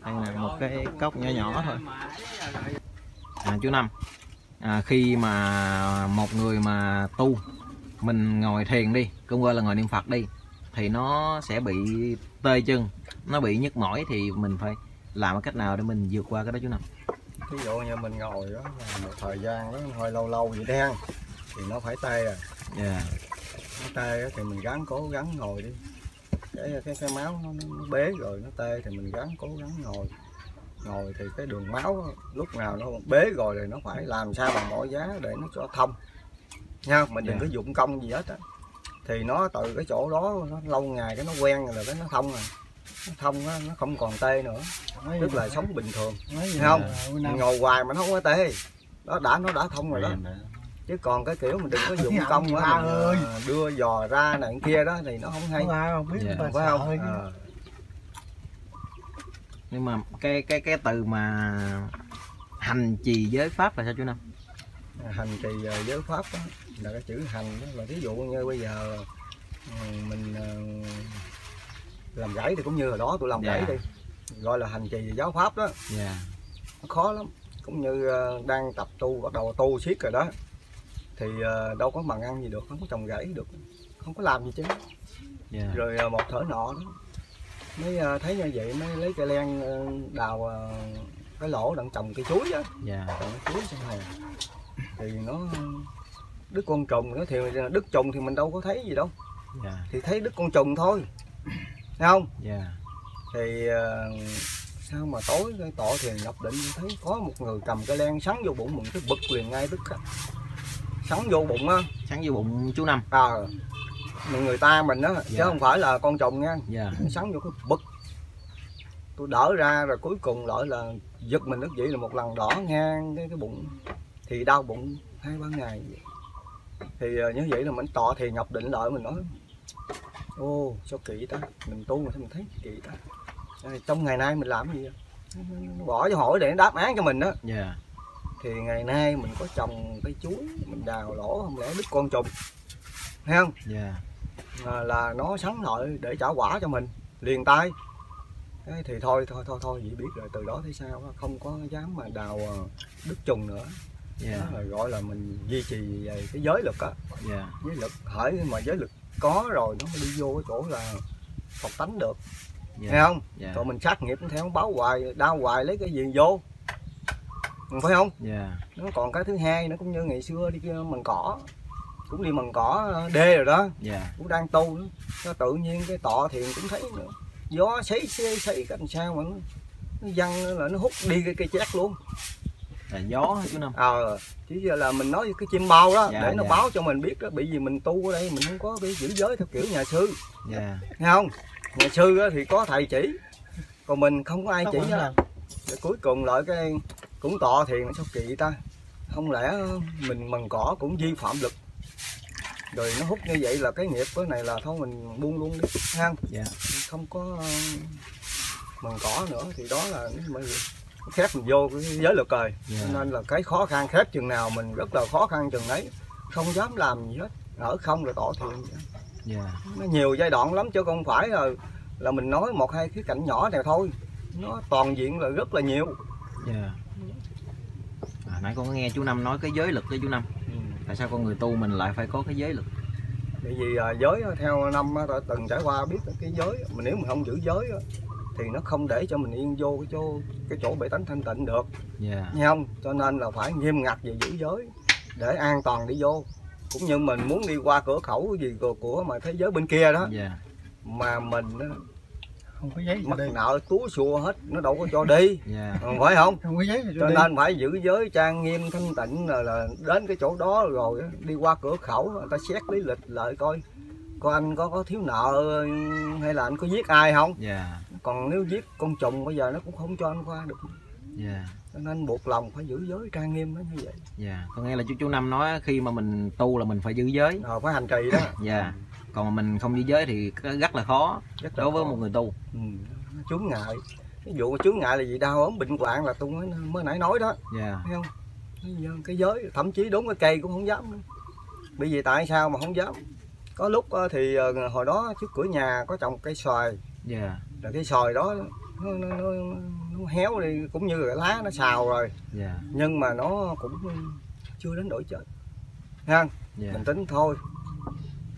Đây là một cái cốc nhỏ nhỏ thôi. À, chú Năm. À, khi mà một người mà tu mình ngồi thiền đi cũng gọi là ngồi niệm Phật đi thì nó sẽ bị tê chân nó bị nhức mỏi thì mình phải làm cách nào để mình vượt qua cái đó chú Năm? Ví dụ như mình ngồi đó một thời gian đó hơi lâu lâu vậy đen thì nó phải tê à dạ nó tê thì mình gắng cố gắng ngồi đi. Cái cái cái máu nó, nó, bế rồi nó tê thì mình gắng cố gắng ngồi. Ngồi thì cái đường máu lúc nào nó bế rồi thì nó phải làm sao bằng mọi giá để nó cho thông. Nha mình đừng Dạ. có dụng công gì hết á. Thì nó từ cái chỗ đó nó lâu ngày cái nó quen rồi cái nó thông rồi nó thông á, nó không còn tê nữa. Tức là sống bình thường. không? ngồi hoài mà nó không có tê. Đó đã nó đã thông rồi đó chứ còn cái kiểu mình đừng có dụng công quá mình ơi. ờ, đưa giò ra này kia đó thì nó không hay không biết Dạ. mà phải không. Ờ. nhưng mà cái cái cái từ mà hành trì giới pháp là sao chú năm hành trì ờ, giới pháp đó, là cái chữ hành đó là ví dụ như bây giờ ừ, mình ờ, làm gãy thì cũng như hồi đó tôi làm Dạ. gãy đi gọi là hành trì giáo pháp đó dạ nó khó lắm cũng như ờ, đang tập tu bắt đầu tu siết rồi đó thì ờ, đâu có bằng ăn gì được không có trồng gãy được không có làm gì chứ. Dạ. Rồi ờ, một thở nọ đó mới ờ, thấy như vậy mới lấy cây len đào cái lỗ đặng trồng cây chuối á. Dạ. Trồng cây chuối trong hè thì nó đứt con trùng nó thì đứt trùng thì mình đâu có thấy gì đâu. Dạ. Thì thấy đứt con trùng thôi thấy không? Dạ. Thì ờ, sao mà tối tọ thiền nhập định thấy có một người cầm cái len sắn vô bụng mình cái bực liền ngay tức khắc sắn vô bụng á. Sáng vô bụng chú năm. À người ta mình á chứ Dạ. không phải là con trùng nha. Dạ. Nó sắn vô cái bực. Tôi đỡ ra rồi cuối cùng lại là giật mình nước vậy là một lần đỏ ngang cái cái bụng. Thì đau bụng hai ba ngày. Thì ờ, như vậy là mình tọ thì nhập định lại mình nói ô sao kỳ ta? Mình tu mà sao mình thấy kỳ ta? Trong ngày nay mình làm gì vậy? Bỏ cho hỏi để nó đáp án cho mình đó dạ thì ngày nay mình có trồng cây chuối mình đào lỗ không lẽ đứt con trùng. Thấy không? Dạ. À, là nó sắn lại để trả quả cho mình liền tay. Cái thì thôi thôi thôi thôi vậy biết rồi từ đó thấy sao không có dám mà đào ờ, đứt trùng nữa. Dạ. Đó là gọi là mình duy trì về cái giới lực á. Dạ. Giới lực hỏi mà giới lực có rồi nó mới đi vô cái chỗ là học tánh được. Dạ. Nghe không? Dạ. Còn mình sát nghiệp theo báo hoài đau hoài lấy cái gì vô phải không? Dạ. Nó còn cái thứ hai nó cũng như ngày xưa đi kia mần cỏ. Cũng đi mần cỏ ờ, đê rồi đó. Dạ. Cũng đang tu nữa. nó tự nhiên cái tọ thiền cũng thấy nữa. Gió sấy sấy sấy cái làm sao mà nó, nó văng nó là nó hút đi cái cây chét luôn. Là gió hả chú năm ờ chỉ giờ là mình nói cái chim bao đó Dạ, để nó dạ. báo cho mình biết đó bị gì mình tu ở đây mình không có bị giữ giới theo kiểu nhà sư. Dạ. Nghe không? Nhà sư á thì có thầy chỉ còn mình không có ai chỉ Không. Rồi cuối cùng lại cái cũng tọ thiền sao kỳ ta? Không lẽ mình mần cỏ cũng vi phạm lực rồi nó hút như vậy là cái nghiệp cái này là thôi mình buông luôn đi. Ha dạ. Không có ờ, mần cỏ nữa thì đó là mới khép mình vô cái giới lực rồi. Dạ. cho nên là cái khó khăn khép chừng nào mình rất là khó khăn chừng đấy không dám làm gì hết. Ở không là tọ thiền dạ. Nó nhiều giai đoạn lắm chứ không phải là là mình nói một hai khía cạnh nhỏ này thôi. Nó toàn diện là rất là nhiều. Dạ. à, nãy con có nghe chú năm nói cái giới lực đó chú năm. Tại sao con người tu mình lại phải có cái giới lực? Tại vì à, giới theo năm đã từng trải qua biết cái giới mà nếu mình không giữ giới thì nó không để cho mình yên vô cái chỗ cái chỗ bể tánh thanh tịnh được. Dạ. Nha không? Cho nên là phải nghiêm ngặt về giữ giới để an toàn đi vô. Cũng như mình muốn đi qua cửa khẩu gì của, của mà thế giới bên kia đó dạ. mà mình không có giấy mắc nợ túa xua hết nó đâu có cho đi. Dạ. Ờ, phải không? Không có giấy cho cho đi. nên phải giữ giới trang nghiêm thanh tịnh là, là đến cái chỗ đó rồi á, đi qua cửa khẩu người ta xét lý lịch lại coi. Coi anh có có thiếu nợ hay là anh có giết ai không? Dạ. Còn nếu giết con trùng bây giờ nó cũng không cho anh qua được. Dạ. Cho nên buộc lòng phải giữ giới trang nghiêm nó như vậy. Dạ. Con nghe là chú chú năm nói khi mà mình tu là mình phải giữ giới. Rồi phải hành trì đó. Dạ còn mình không giữ giới thì rất là khó rất là đối với khó. một người tu. Ừ, chướng ngại. Ví dụ chướng ngại là gì? Đau ốm bệnh hoạn là tôi mới, mới nãy nói đó. Dạ. Thấy không? Cái giới thậm chí đốn cái cây cũng không dám bởi vì tại sao mà không dám? Có lúc ờ, thì ờ, hồi đó trước cửa nhà có trồng cây xoài. Dạ. Là cái xoài đó nó, nó, nó, nó héo đi cũng như là lá nó xào rồi. Dạ. Nhưng mà nó cũng chưa đến đổi chết. Ha dạ. Mình tính thôi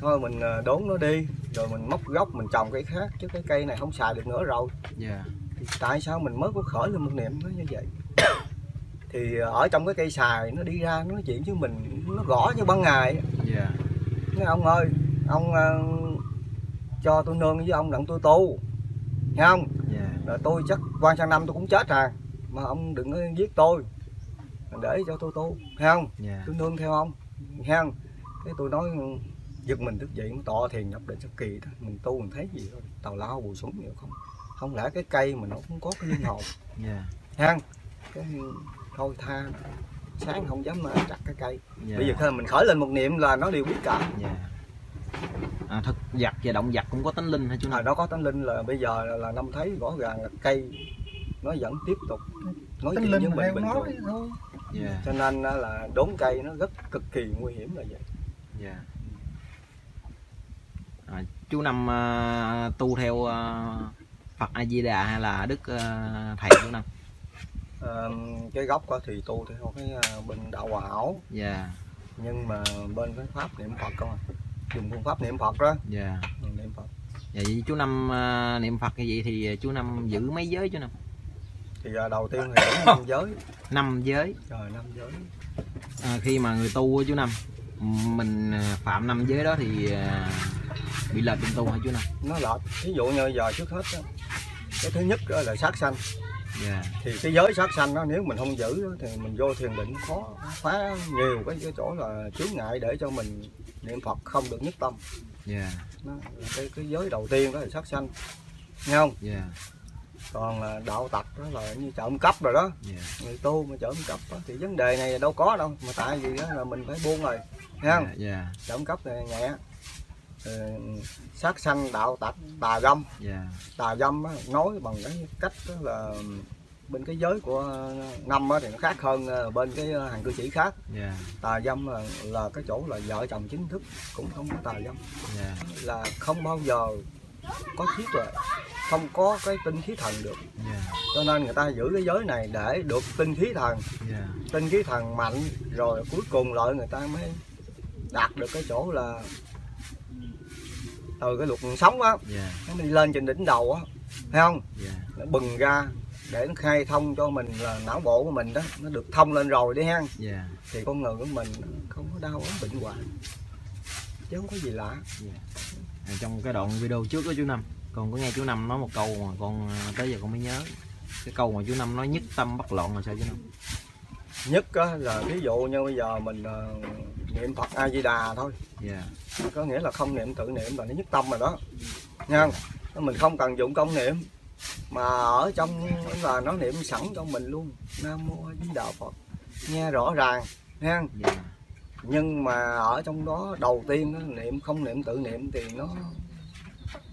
thôi mình ờ, đốn nó đi rồi mình móc gốc mình trồng cây khác chứ cái cây này không xài được nữa rồi. Dạ. Thì tại sao mình mới có khởi lên một niệm nó như vậy? [coughs] Thì ở trong cái cây xài nó đi ra nó nói chuyện với mình nó gõ như ban ngày dạ. Nói ông ơi ông ờ, cho tôi nương với ông đặng tôi tu nghe không? Dạ. Rồi tôi chắc quan sang năm tôi cũng chết à mà ông đừng có giết tôi để cho tôi tu nghe không? Dạ. Tôi nương theo ông nghe không? Cái tôi nói giật mình thức dậy nó tọa thiền nhập định sao kỳ đó. Mình tu mình thấy gì thôi tào lao bùi súng nhiều không? Không lẽ cái cây mà nó cũng có cái linh hồn? Dạ. Nghe không cái thôi tha. Sáng không dám chặt cái cây. Dạ. Bây giờ khi mình khởi lên một niệm là nó đều biết cả. Dạ. À, thực vật và động vật cũng có tánh linh hả chú à, nó có tánh linh là bây giờ là, là năm thấy rõ ràng là cây nó vẫn tiếp tục nói Tính chuyện linh với mà mình bình nói thường. thôi. Dạ. Cho nên là đốn cây nó rất cực kỳ nguy hiểm là vậy. Dạ à, chú năm à, tu theo à, Phật A Di Đà hay là Đức à, thầy chú năm? Ờ, cái gốc thì tu theo cái ờ, bên đạo hòa hảo dạ. Nhưng mà bên cái pháp niệm phật không à? Dùng phương pháp niệm phật đó. Dạ. Ừ, niệm phật. Dạ vậy chú năm à, niệm Phật như vậy thì chú năm giữ mấy giới chú năm? Thì ờ, đầu tiên thì đúng [coughs] năm giới. Năm giới. Trời năm giới. À, khi mà người tu chú năm mình à, phạm năm giới đó thì à, bị lệch trong tu hả chú năm nó lệch. Ví dụ như giờ trước hết á, cái thứ nhất là sát sanh. Dạ. Thì cái giới sát sanh đó nếu mình không giữ đó, thì mình vô thiền định khó phá nhiều cái, cái chỗ là chướng ngại để cho mình niệm phật không được nhất tâm. Dạ. Nó là cái cái giới đầu tiên đó là sát sanh. Nghe không? Dạ. Còn là đạo tặc đó là như trộm cắp rồi đó. Dạ. Người tu mà trộm cắp đó, thì vấn đề này đâu có đâu. Mà tại vì đó là mình phải buông rồi. Nghe không? Dạ trộm cắp này nhẹ sát sanh đạo tặc tà dâm dạ. Tà dâm á, nói bằng cái cách đó là bên cái giới của năm á thì nó khác hơn ờ, bên cái hàng cư sĩ khác. Dạ. Tà dâm là, là cái chỗ là vợ chồng chính thức cũng không có tà dâm dạ. Là không bao giờ có trí tuệ không có cái tinh khí thần được. Dạ. Cho nên người ta giữ cái giới này để được tinh khí thần. Dạ. Tinh khí thần mạnh rồi cuối cùng lại người ta mới đạt được cái chỗ là từ cái luật sống á dạ. nó đi lên trên đỉnh đầu á thấy không? Dạ. Nó bừng ra để nó khai thông cho mình là não bộ của mình đó nó được thông lên rồi đi ha dạ. Thì con người của mình không có đau ốm bệnh hoạn chứ không có gì lạ. À, trong cái đoạn video trước đó chú năm con có nghe chú năm nói một câu mà con à, tới giờ con mới nhớ. Cái câu mà chú năm nói nhất tâm bất loạn là sao chú năm nhất á, là ví dụ như bây giờ mình ờ, niệm phật a di đà thôi. Dạ. Có nghĩa là không niệm tự niệm là nó nhất tâm rồi đó. Nha. Mình không cần dụng công niệm mà ở trong là nó niệm sẵn trong mình luôn. Nam mô a di đà phật. Nghe rõ ràng nha. Dạ. Nhưng mà ở trong đó đầu tiên nó niệm không niệm tự niệm thì nó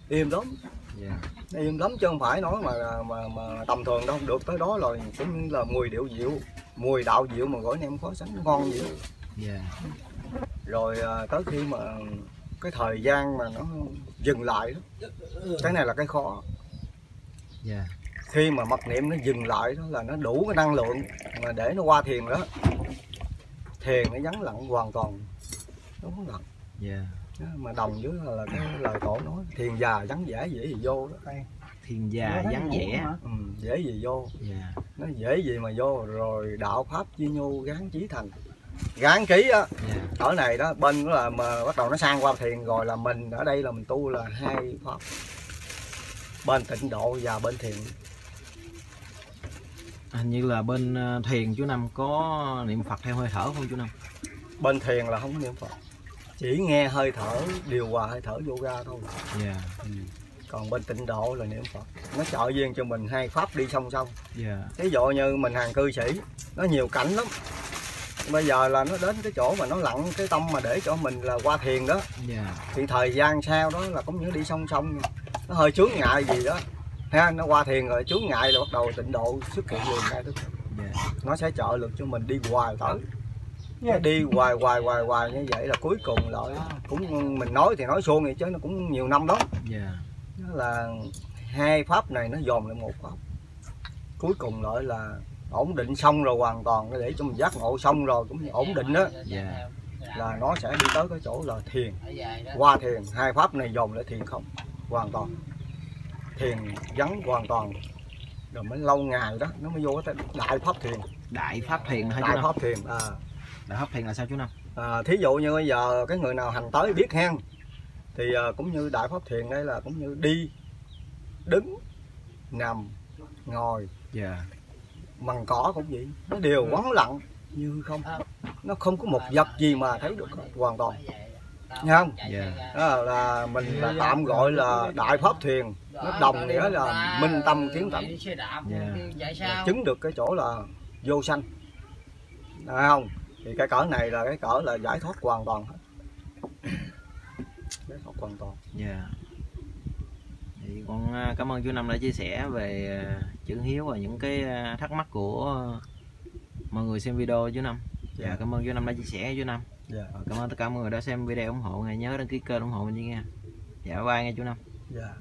im lắm. Dạ. Nó im lắm chứ không phải nói mà mà mà tầm thường đâu. Được tới đó rồi cũng là mùi điệu diệu mùi đạo diệu mà gọi nem khó sánh ngon đó. dạ. Rồi à, tới khi mà cái thời gian mà nó dừng lại đó cái này là cái khó. Dạ. Khi mà mật niệm nó dừng lại đó là nó đủ cái năng lượng mà để nó qua thiền đó. Thiền nó vắng lặng hoàn toàn nó vắng lặng. Dạ. Đó, mà đồng với là cái lời tổ nói thiền già vắng vẻ dễ gì vô đó thiên gia vắng vẻ. ừ, dễ gì vô. Dạ. Nó dễ gì mà vô rồi đạo pháp chi nhu gán chí thành gán ký á. Dạ. Ở này đó bên đó là mà bắt đầu nó sang qua thiền rồi là mình ở đây là mình tu là hai pháp. Bên tịnh độ và bên thiền. Hình như là bên à, thiền chú năm có niệm phật theo hơi thở không chú năm? Bên thiền là không có niệm phật. Chỉ nghe hơi thở điều hòa hơi thở vô ra thôi. Dạ còn bên tịnh độ là niệm phật. Nó trợ duyên cho mình hai pháp đi song song. Dạ. Ví dụ như mình hàng cư sĩ nó nhiều cảnh lắm. Bây giờ là nó đến cái chỗ mà nó lặng cái tâm mà để cho mình là qua thiền đó. Dạ. Thì thời gian sau đó là cũng như đi song song. Nó hơi chướng ngại gì đó. Ha nó qua thiền rồi chướng ngại là bắt đầu tịnh độ xuất hiện liền ngay tức. Dạ. Nó sẽ trợ lực cho mình đi hoài tới Nó đi hoài hoài hoài hoài như vậy là cuối cùng lại cũng mình nói thì nói suông vậy chứ nó cũng nhiều năm đó. Nó là hai pháp này nó dồn lại một pháp. Cuối cùng lại là ổn định xong rồi hoàn toàn để cho mình giác ngộ xong rồi cũng ổn định đó dạ. Là nó sẽ đi tới cái chỗ là thiền. Qua thiền hai pháp này dồn lại thiền không? Hoàn toàn. Thiền vắng hoàn toàn. Rồi mới lâu ngày đó nó mới vô cái đại pháp thiền. Đại pháp thiền chú đại pháp thiền à, đại pháp thiền là sao chú năm? À, thí dụ như bây giờ cái người nào hành tới biết hen thì à, cũng như đại pháp thiền đây là cũng như đi đứng nằm ngồi. Dạ. Mằng cỏ cũng vậy nó đều vắng lặng như không. Nó không có một vật gì mà thấy được hoàn toàn. Nghe không? Dạ đó là mình là tạm gọi là đại pháp thiền. Nó đồng nghĩa là minh tâm kiến tánh. Dạ. Chứng được cái chỗ là vô sanh. Thấy không? Thì cái cỡ này là cái cỡ là giải thoát hoàn toàn hết giải thoát hoàn toàn. Dạ. Thì con à, cảm ơn chú Năm đã chia sẻ về à, chữ hiếu và những cái à, thắc mắc của mọi người xem video chú Năm. Dạ Dạ. cảm ơn chú Năm đã chia sẻ chú Năm. Dạ. Và cảm ơn tất cả mọi người đã xem video ủng hộ nghe nhớ đăng ký kênh ủng hộ mình nha. Dạ bye nghe chú Năm. Dạ